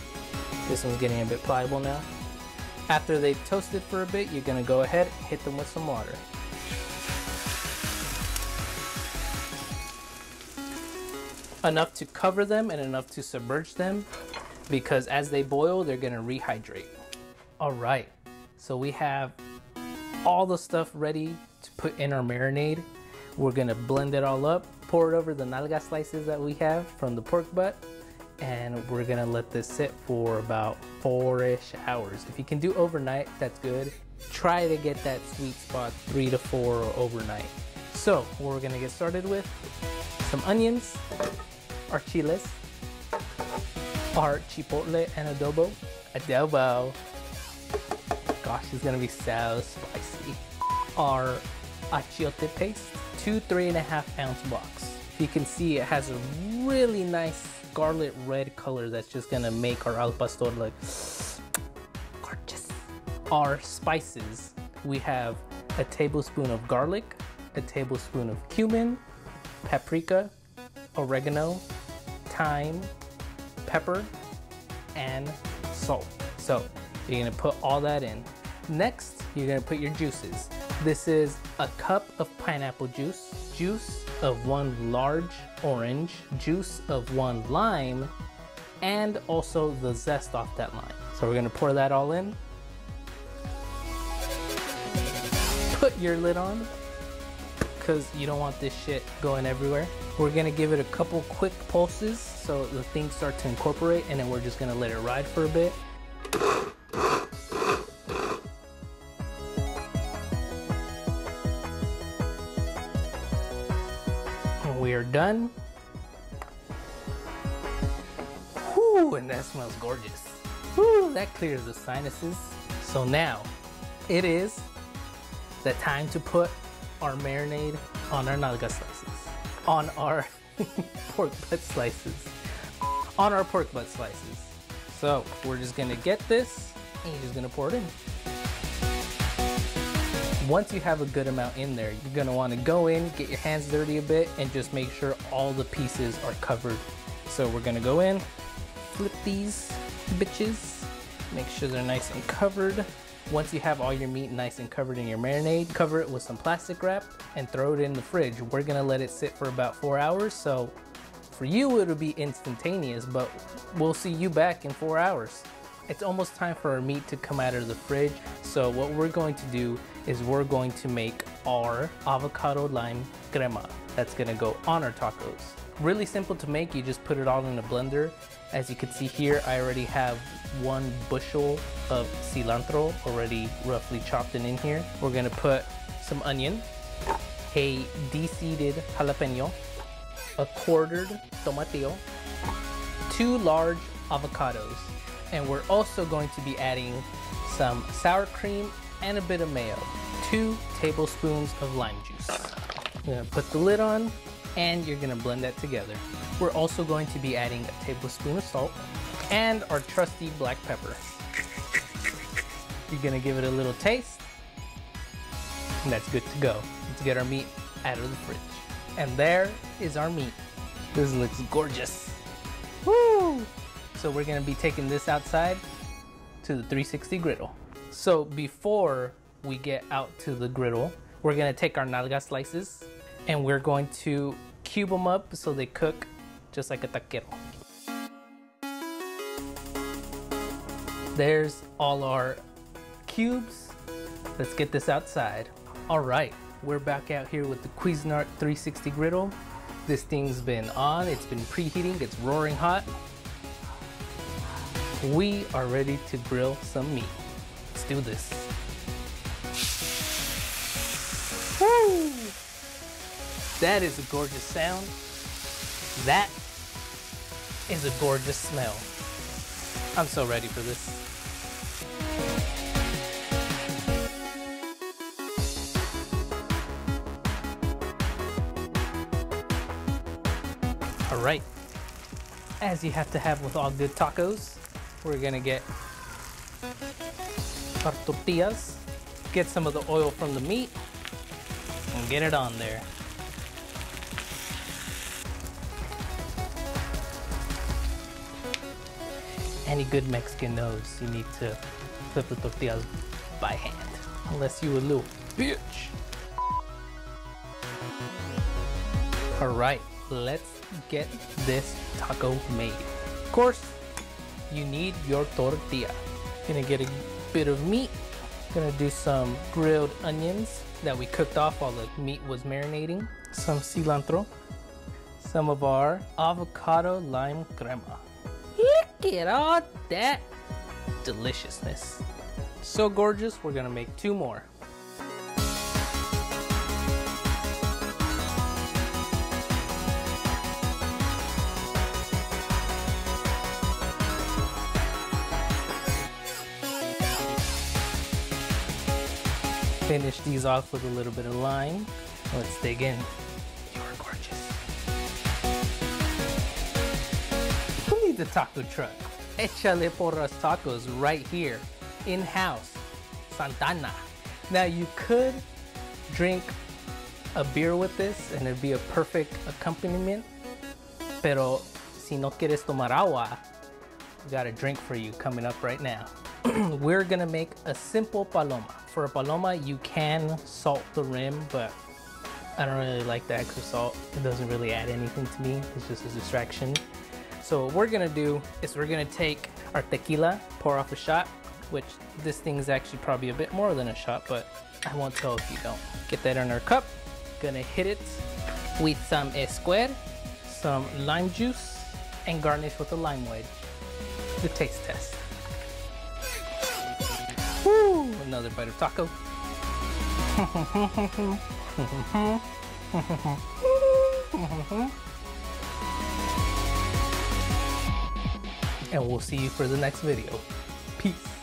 This one's getting a bit pliable now. After they've toasted for a bit, you're gonna go ahead, and hit them with some water. enough to cover them and enough to submerge them because as they boil, they're gonna rehydrate. All right, so we have all the stuff ready put in our marinade. We're gonna blend it all up, pour it over the nalga slices that we have from the pork butt, and we're gonna let this sit for about four-ish hours. If you can do overnight, that's good. Try to get that sweet spot three to four overnight. So, what we're gonna get started with, some onions, our chiles, our chipotle and adobo. Adobo. Gosh, it's gonna be so spicy. Our achiote paste, two three and a half ounce box. You can see it has a really nice scarlet red color that's just gonna make our al pastor look gorgeous. Our spices, we have a tablespoon of garlic, a tablespoon of cumin, paprika, oregano, thyme, pepper, and salt. So you're gonna put all that in. Next, you're gonna put your juices. This is a cup of pineapple juice, juice of one large orange, juice of one lime, and also the zest off that lime. So we're gonna pour that all in. Put your lid on, because you don't want this shit going everywhere. We're gonna give it a couple quick pulses so the things start to incorporate and then we're just gonna let it ride for a bit. Done. And that smells gorgeous. Whew, that clears the sinuses. So now, it is the time to put our marinade on our nalga slices, on our pork butt slices, on our pork butt slices. So we're just gonna get this and you're just gonna pour it in. Once you have a good amount in there, you're gonna wanna go in, get your hands dirty a bit, and just make sure all the pieces are covered. So we're gonna go in, flip these bitches, make sure they're nice and covered. Once you have all your meat nice and covered in your marinade, cover it with some plastic wrap and throw it in the fridge. We're gonna let it sit for about four hours, so for you it'll be instantaneous, but we'll see you back in four hours. It's almost time for our meat to come out of the fridge, so what we're going to do is we're going to make our avocado lime crema that's gonna go on our tacos. Really simple to make, you just put it all in a blender. As you can see here, I already have one bushel of cilantro already roughly chopped in in here. We're gonna put some onion, a de-seeded jalapeno, a quartered tomatillo, two large avocados, and we're also going to be adding some sour cream and a bit of mayo, two tablespoons of lime juice. You're gonna put the lid on and you're gonna blend that together. We're also going to be adding a tablespoon of salt and our trusty black pepper. You're gonna give it a little taste and that's good to go. Let's get our meat out of the fridge. And there is our meat. This looks gorgeous. Woo! So we're gonna be taking this outside to the 360 griddle. So before we get out to the griddle, we're gonna take our nalga slices and we're going to cube them up so they cook just like a taquero. There's all our cubes. Let's get this outside. All right, we're back out here with the Cuisinart 360 griddle. This thing's been on, it's been preheating, it's roaring hot. We are ready to grill some meat. Let's do this. Woo! That is a gorgeous sound. That is a gorgeous smell. I'm so ready for this. All right, as you have to have with all good tacos, we're gonna get our tortillas, get some of the oil from the meat, and get it on there. Any good Mexican knows you need to flip the tortillas by hand, unless you a little bitch. All right, let's get this taco made. Of course, you need your tortilla. Gonna get a bit of meat. Gonna do some grilled onions that we cooked off while the meat was marinating. Some cilantro. Some of our avocado lime crema. Look at all that deliciousness. So gorgeous, we're gonna make two more. Finish these off with a little bit of lime. Let's dig in. You're gorgeous. Who needs a taco truck? Echale porras tacos right here, in-house, Santana. Now you could drink a beer with this and it'd be a perfect accompaniment. Pero si no quieres tomar agua, we got a drink for you coming up right now. We're gonna make a simple paloma. For a paloma, you can salt the rim, but I don't really like the extra salt. It doesn't really add anything to me. It's just a distraction. So what we're gonna do is we're gonna take our tequila, pour off a shot, which this thing is actually probably a bit more than a shot, but I won't tell if you don't. Get that in our cup. Gonna hit it with some Squirt, some lime juice, and garnish with a lime wedge. The taste test. Woo! Another bite of taco. and we'll see you for the next video. Peace.